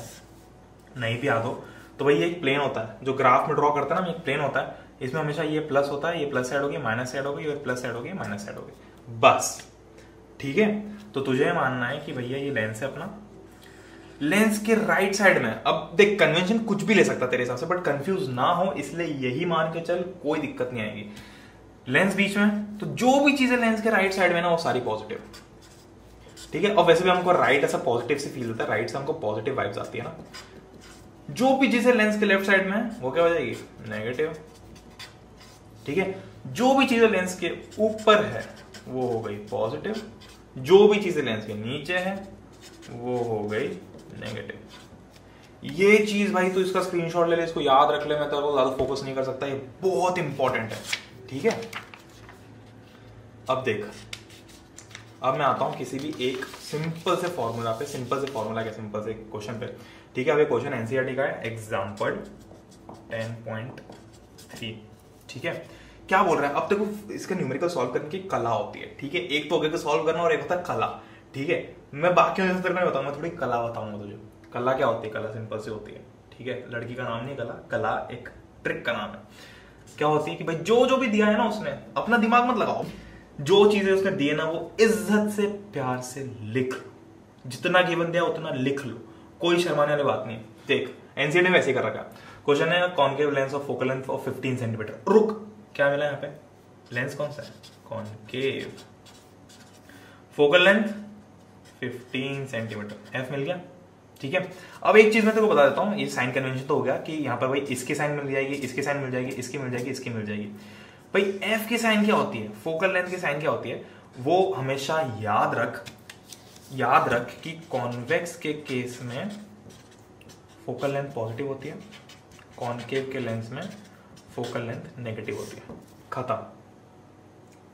नहीं भी याद हो। तो भाई एक प्लेन होता है। जो ग्राफ में ड्रॉ करता है ना, एक प्लेन होता है। इसमें हमेशा ये प्लस होता है, ये प्लस साइड होगी माइनस साइड होगी और प्लस साइड होगी माइनस साइड होगी। बस। ठीक है? तो तुझे मानना है कि भैया ये लेंस है अपना। लेंस के राइट साइड में। अब देख कन्वेंशन कुछ भी ले सकता तेरे हिसाब से बट कंफ्यूज ना हो, इसलिए यही मान के चल, कोई दिक्कत नहीं आएगी। लेंस बीच में तो जो भी चीज़ें लेंस के राइट साइड में ना, वो सारी पॉजिटिव ठीक है? और वैसे भी हमको राइट ऐसा पॉजिटिव से फील होता है राइट से हमको पॉजिटिव वाइब्स आती है ना। जो भी चीज़ें लेंस के लेफ़्ट साइड में वो क्या हो जाएगी? नेगेटिव ठीक है? जो भी चीज़ें लेंस के ऊपर है, वो हो गई पॉजिटिव जो भी चीज़ें लेंस के नीचे है, वो हो गई नेगेटिव ये चीज़ भाई, तू इसका स्क्रीनशॉट ले ले, इसको याद रख ले, मैं तो ज़्यादा फोकस नहीं कर सकता, ये बहुत इंपॉर्टेंट है, ठीक है? अब देख, अब मैं आता हूँ किसी भी एक सिंपल से फॉर्मूला पे सिंपल से फॉर्मूला के सिंपल से क्वेश्चन पे, ठीक है? अब ये क्वेश्चन एनसीआरटी का है पॉइंट थ्री ठीक है? क्या बोल रहा है? अब देखो इसका न्यूमेरिकल सॉल्व करने की कला होती है, ठीक है? एक तो हो सॉल्व करना और एक होता है कला, ठीक है? मैं बाकी जैसे तेरे को बताऊँगा थोड़ी कला बताऊँगा तुझे। कला क्या होती है? कला सिंपल से होती है, ठीक है? लड़की का नाम नहीं कला कला एक ट्रिक का नाम है। क्या होती है कि भाई, जो जो भी दिया है ना उसने, अपना दिमाग मत लगाओ। जो चीज़ें उसने दिए ना, वो इज़्ज़त से, प्यार से लिख जितना गिवन दिया, उतना लिख लो। कोई शर्माने वाली बात नहीं देख एनसीडी में वैसे कर रखा। क्वेश्चन है concave lens of focal length of 15 centimetre रुक, क्या मिला यहाँ पे? लेंस कौन सा है? Concave focal length 15 centimetre F मिल गया? ठीक है? अब एक चीज़ मैं तेरे को बता देता हूँ। ये साइन कन्वेंशन तो हो गया कि यहाँ पर भाई इसकी साइन मिल जाएगी, इसकी साइन मिल जाएगी, इसकी मिल जाएगी, इसकी मिल जाएगी। भाई एफ़ की साइन क्या होती है? फोकल लेंथ की साइन क्या होती है? वो हमेशा याद रख याद रख कि कॉन्वेक्स के केस में फोकल लेंथ पॉजिटिव होती है कॉनकेव के लेंस में फोकल लेंथ नेगेटिव होती है। खत्म।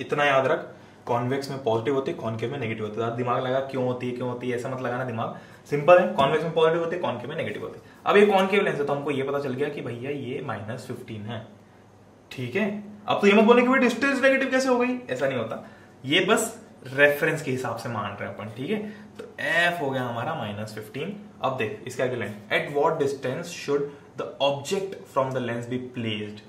इतना याद रख। कॉन्वेक्स में पॉजिटिव होती है कॉन्केव में नेगेटिव होती है। दिमाग लगा क्यों होती है, क्यों होती है, ऐसा मत लगाना दिमाग। सिंपल है कॉन्वेक्स में पॉजिटिव होती है कॉन्केव में नेगेटिव होती है। अब ये कॉन्केव लेंस है तो हमको ये पता चल गया कि भैया ये माइनस फिफ्टीन है। ठीक है? अब तो ये मत बोले कि डिस्टेंस नेगेटिव कैसे हो गई? ऐसा नहीं होता। ये बस रेफरेंस के हिसाब से मान रहे हैं अपन, ठीक है? तो एफ़ हो गया हमारा माइनस फिफ्टीन अब देख, इसका at what distance should the object from the lens be placed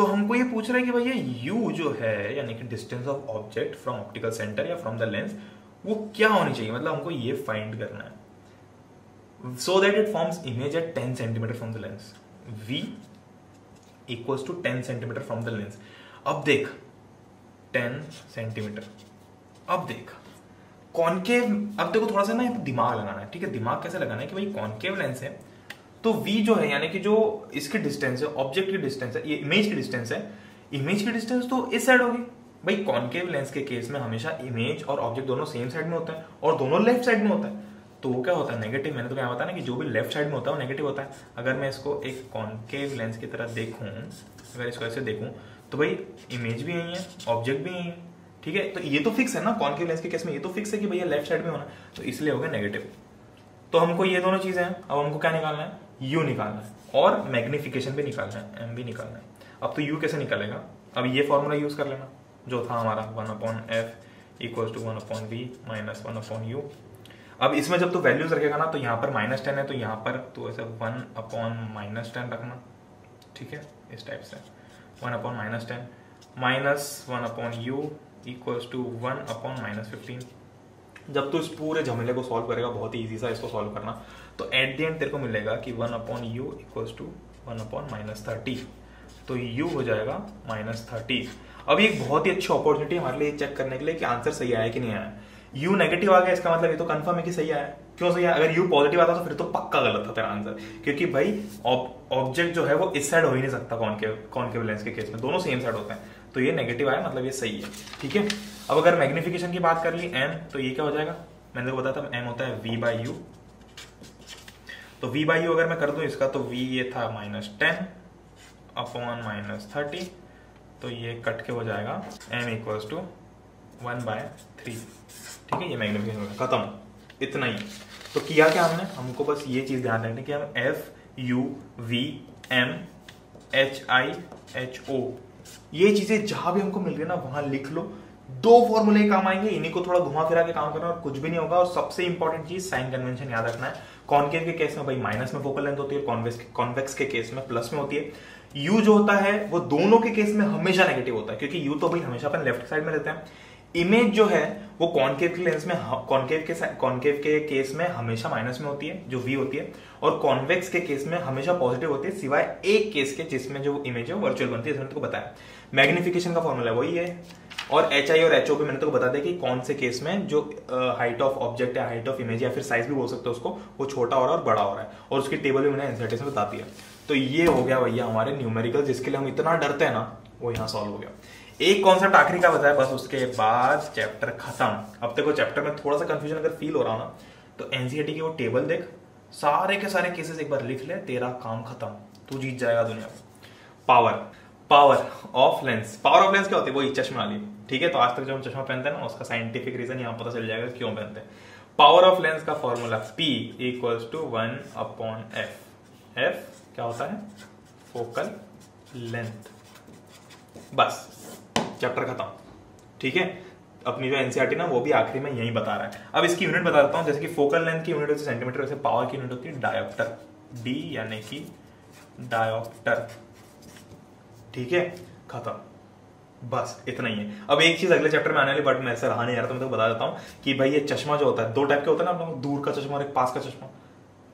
तो हमको ये पूछ रहा है कि भैया यू जो है, यानी कि distance of object from optical centre या फ्रॉम द लेंस वो क्या होनी चाहिए? मतलब हमको ये फाइंड करना है। So that it forms image at ten centimetre from the lens V equals to ten centimetre from the lens अब देख टेन सेंटीमीटर अब देख कॉनकेव अब देखो थोड़ा सा ना दिमाग लगाना है, ठीक है? दिमाग कैसे लगाना है कि भाई कॉनकेव लेंस है तो v जो है, यानी कि जो इसकी डिस्टेंस है ऑब्जेक्ट की डिस्टेंस है, ये इमेज की डिस्टेंस है। इमेज की डिस्टेंस तो इस साइड होगी। भाई कॉन्केव लेंस के केस में हमेशा इमेज और ऑब्जेक्ट दोनों सेम साइड में होता है और दोनों लेफ़्ट साइड में होता है। तो क्या होता है? नेगेटिव मैंने तो क्या बताया ना कि जो भी लेफ़्ट साइड में होता है, वो नेगेटिव होता है। अगर मैं इसको एक कॉन्केव लेंस की तरह देखूँ, अगर इसको ऐसे देखूँ तो भाई इमेज भी यही है ऑब्जेक्ट भी यही है, ठीक है? तो ये तो फिक्स है ना कॉन्केव लेंस के केस में ये तो फिक्स है कि भैया लेफ़्ट साइड में होना तो इसलिए हो गया नेगेटिव तो हमको ये दोनों चीज़ें हैं, अब हमको क्या निकालना है? यू निकालना है और मैग्निफिकेशन भी निकालना है एम भी निकालना है। अब तो यू कैसे निकलेगा? अब ये फॉर्मूला यूज़ कर लेना, जो था हमारा one upon F equal to one upon B minus one upon U अब इसमें जब तो वैल्यूज़ रखेगा ना तो यहाँ पर माइनस टेन है तो यहाँ पर तो ऐसे वन अपॉन माइनस टेन रखना, ठीक है? इस टाइप से। One upon minus ten minus one upon U equals to one upon minus fifteen जब तो इस पूरे झमेले को सॉल्व करेगा, बहुत ही ईजी सा इसको सॉल्व करना। तो एट द एंड तेरे को मिलेगा कि one upon U equals to one upon minus thirty तो यू हो जाएगा माइनस थर्टी अब एक बहुत ही अच्छी अपॉर्चुनिटी हमारे लिए चेक करने के लिए कि आंसर सही आया कि नहीं आया. यू नेगेटिव आ गया, इसका मतलब ये तो कंफर्म है कि सही आया. क्यों सही आया? अगर यू पॉजिटिव आता तो फिर तो पक्का गलत था तेरा आंसर क्योंकि भाई ऑब्जेक्ट जो है वो इस साइड हो ही नहीं सकता कॉनकेव कॉनकेव लेंस के केस में. दोनों सेम साइड होते हैं. तो ये नेगेटिव आया मतलब ये सही है. ठीक है? अब अगर मैग्निफिकेशन की बात कर ली एम तो ये क्या हो जाएगा? मैंने तो बताया था एम होता है वी बाई यू तो v बाई यू अगर मैं कर दूँ इसका तो v ये था minus ten upon minus thirty तो ये कट के हो जाएगा m equals to one by three ठीक है, ये मैग्निफिकेशन खत्म। इतना ही। तो किया क्या हमने? हमको बस ये चीज़ ध्यान रखनी कि हम F U V M H I H O ये चीज़ें जहाँ भी हमको मिल रही है ना, वहाँ लिख लो। दो फॉर्मूले काम आएँगे, इन्हीं को थोड़ा घुमा फिरा के काम करना, और कुछ भी नहीं होगा। और सबसे इंपॉर्टेंट चीज़ साइन कन्वेंशन याद रखना है। कॉन्केव के केस में भाई माइनस में फोकल लेंथ होती है कॉन्वेक्स कॉन्वेक्स के केस में प्लस में होती है। यू जो होता है, वो दोनों के केस में हमेशा नेगेटिव होता है, क्योंकि यू तो भाई हमेशा अपन लेफ़्ट साइड में रहते हैं। इमेज जो है, वो कॉन्केव के लेंस में कॉन्केव के कॉन्केव के केस में हमेशा माइनस में होती है, जो वी होती है। और कॉन्वेक्स के केस में हमेशा पॉजिटिव होती है, सिवाय एक केस के जिसमें जो इमेज है वर्चुअल बनती है तो बताया। मैग्निफिकेशन का फॉर्मूला वही है। और एच आई और एच ओ पे मैंने तो बता दिया कि कौन से केस में जो हाइट ऑफ़ ऑब्जेक्ट है हाइट ऑफ़ इमेज या फिर साइज़ भी बोल सकते हो उसको, वो छोटा हो रहा है और बड़ा हो रहा है। और उसकी टेबल भी मैंने में बता दिया तो ये हो गया भैया हमारे न्यूमेरिकल जिसके लिए हम इतना डरते हैं ना, वो यहाँ सॉल्व हो गया। एक कॉन्सेप्ट आखिरी का बताया, बस उसके बाद चैप्टर खत्म। अब तक वो चैप्टर में थोड़ा सा कंफ्यूजन अगर फील हो रहा हो ना तो एनसीआरटी की वो टेबल देख। सारे के सारे केसेस एक बार लिख ले, तेरा काम खत्म। तू जीत जाएगा दुनिया power power of lens power of lens क्या होती है? वही चश्मा वाली। ठीक है तो आज तक जो हम चश्मा पहनते हैं ना, उसका साइंटिफिक रीजन यहाँ पता चल जाएगा क्यों पहनते हैं। पावर ऑफ़ लेंस का formula P equals to one upon F F क्या होता है? फोकल लेंथ बस चैप्टर खत्म। ठीक है? अपनी जो एनसीआरटी ना, वो भी आखिरी में यही बता रहा है। अब इसकी यूनिट बता देता हूँ, जैसे कि फोकल लेंथ की यूनिट होती है सेंटीमीटर वैसे पावर की यूनिट होती है डायोप्टर डी यानी कि डायोप्टर ठीक है? खत्म। बस, इतना ही है। अब एक चीज़ अगले चैप्टर में आने वाली बट मैं ऐसा रहा नहीं, यार तो मैं तो बता देता हूँ कि भाई ये चश्मा जो होता है, दो टाइप के होता है ना दूर का चश्मा और एक पास का चश्मा।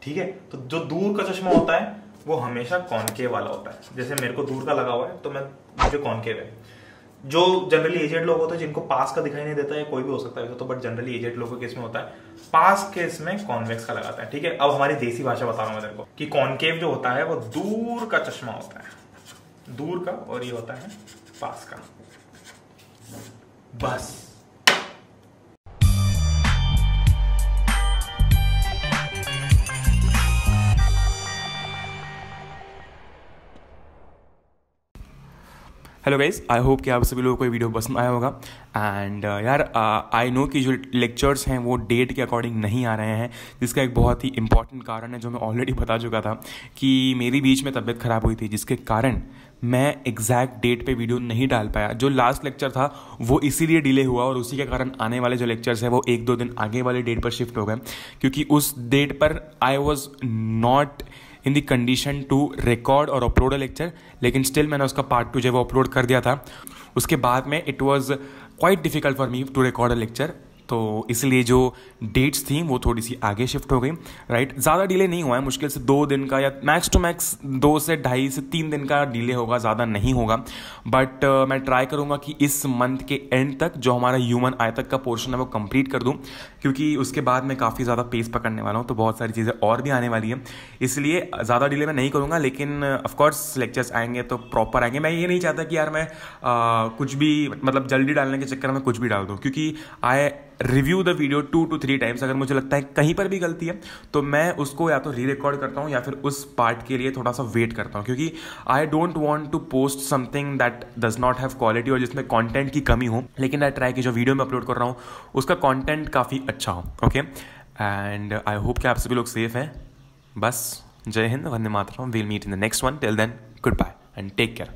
ठीक है? तो जो दूर का चश्मा होता है, वो हमेशा कॉनकेव वाला होता है। जैसे मेरे को दूर का लगा हुआ है तो मैं, मुझे कॉनकेव है जो जनरली एजेड लोग होते हैं, जिनको पास का दिखाई नहीं देता है, कोई भी हो सकता है तो बट जनरली एजेड लोगों के इसमें होता है। पास के इसमें कॉन्वेक्स का लगाता है, ठीक है? अब हमारी देसी भाषा बता रहा हूँ तेरे को कि कॉन्केव जो होता है, वो दूर का चश्मा होता है। दूर का और ये होता है पास का। बस। हेलो गाइज़ आई होप कि आप सभी लोगों को ये वीडियो पसंद आया होगा। एंड uh, यार आई uh, नो कि जो लेक्चर्स हैं वो डेट के अकॉर्डिंग नहीं आ रहे हैं जिसका एक बहुत ही इंपॉर्टेंट कारण है जो मैं ऑलरेडी बता चुका था कि मेरी बीच में तबीयत ख़राब हुई थी जिसके कारण मैं एग्जैक्ट डेट पे वीडियो नहीं डाल पाया। जो लास्ट लेक्चर था, वो इसीलिए डिले हुआ और उसी के कारण आने वाले जो लेक्चर्स हैं, वो एक दो दिन आगे वाले डेट पर शिफ्ट हो गए। क्योंकि उस डेट पर I was not in the condition to record और अपलोड अ लेक्चर लेकिन स्टिल मैंने उसका पार्ट टू जो है वो अपलोड कर दिया था। उसके बाद में it was quite difficult for me to record a lecture तो इसलिए जो डेट्स थी वो थोड़ी सी आगे शिफ्ट हो गई। राइट ज़्यादा डिले नहीं हुआ है मुश्किल से दो दिन का या मैक्स टू मैक्स दो से ढाई से तीन दिन का डिले होगा ज़्यादा नहीं होगा। बट uh, मैं ट्राई करूँगा कि इस मंथ के एंड तक जो हमारा ह्यूमन आय तक का पोर्शन है वो कंप्लीट कर दूँ। क्योंकि उसके बाद मैं काफ़ी ज़्यादा पेस पकड़ने वाला हूँ तो बहुत सारी चीज़ें और भी आने वाली हैं। इसलिए ज़्यादा डिले मैं नहीं करूँगा लेकिन ऑफकोर्स लेक्चर्स आएँगे तो प्रॉपर आएँगे। मैं ये नहीं चाहता कि यार मैं आ, कुछ भी मतलब जल्दी डालने के चक्कर में कुछ भी डाल दूँ क्योंकि I review the video two to three times अगर मुझे लगता है कहीं पर भी गलती है तो मैं उसको या तो री रिकॉर्ड करता हूँ या फिर उस पार्ट के लिए थोड़ा सा वेट करता हूँ, क्योंकि I don't want to post something that does not have quality और जिसमें कॉन्टेंट की कमी हो, लेकिन आई ट्राई की जो वीडियो मैं अपलोड कर रहा हूँ, उसका कॉन्टेंट काफ़ी अच्छा हो ओके एंड आई होप कि आप सभी लोग सेफ़ हैं। बस, Jai Hind, Vande Mataram will meet in the next one till then goodbye and take care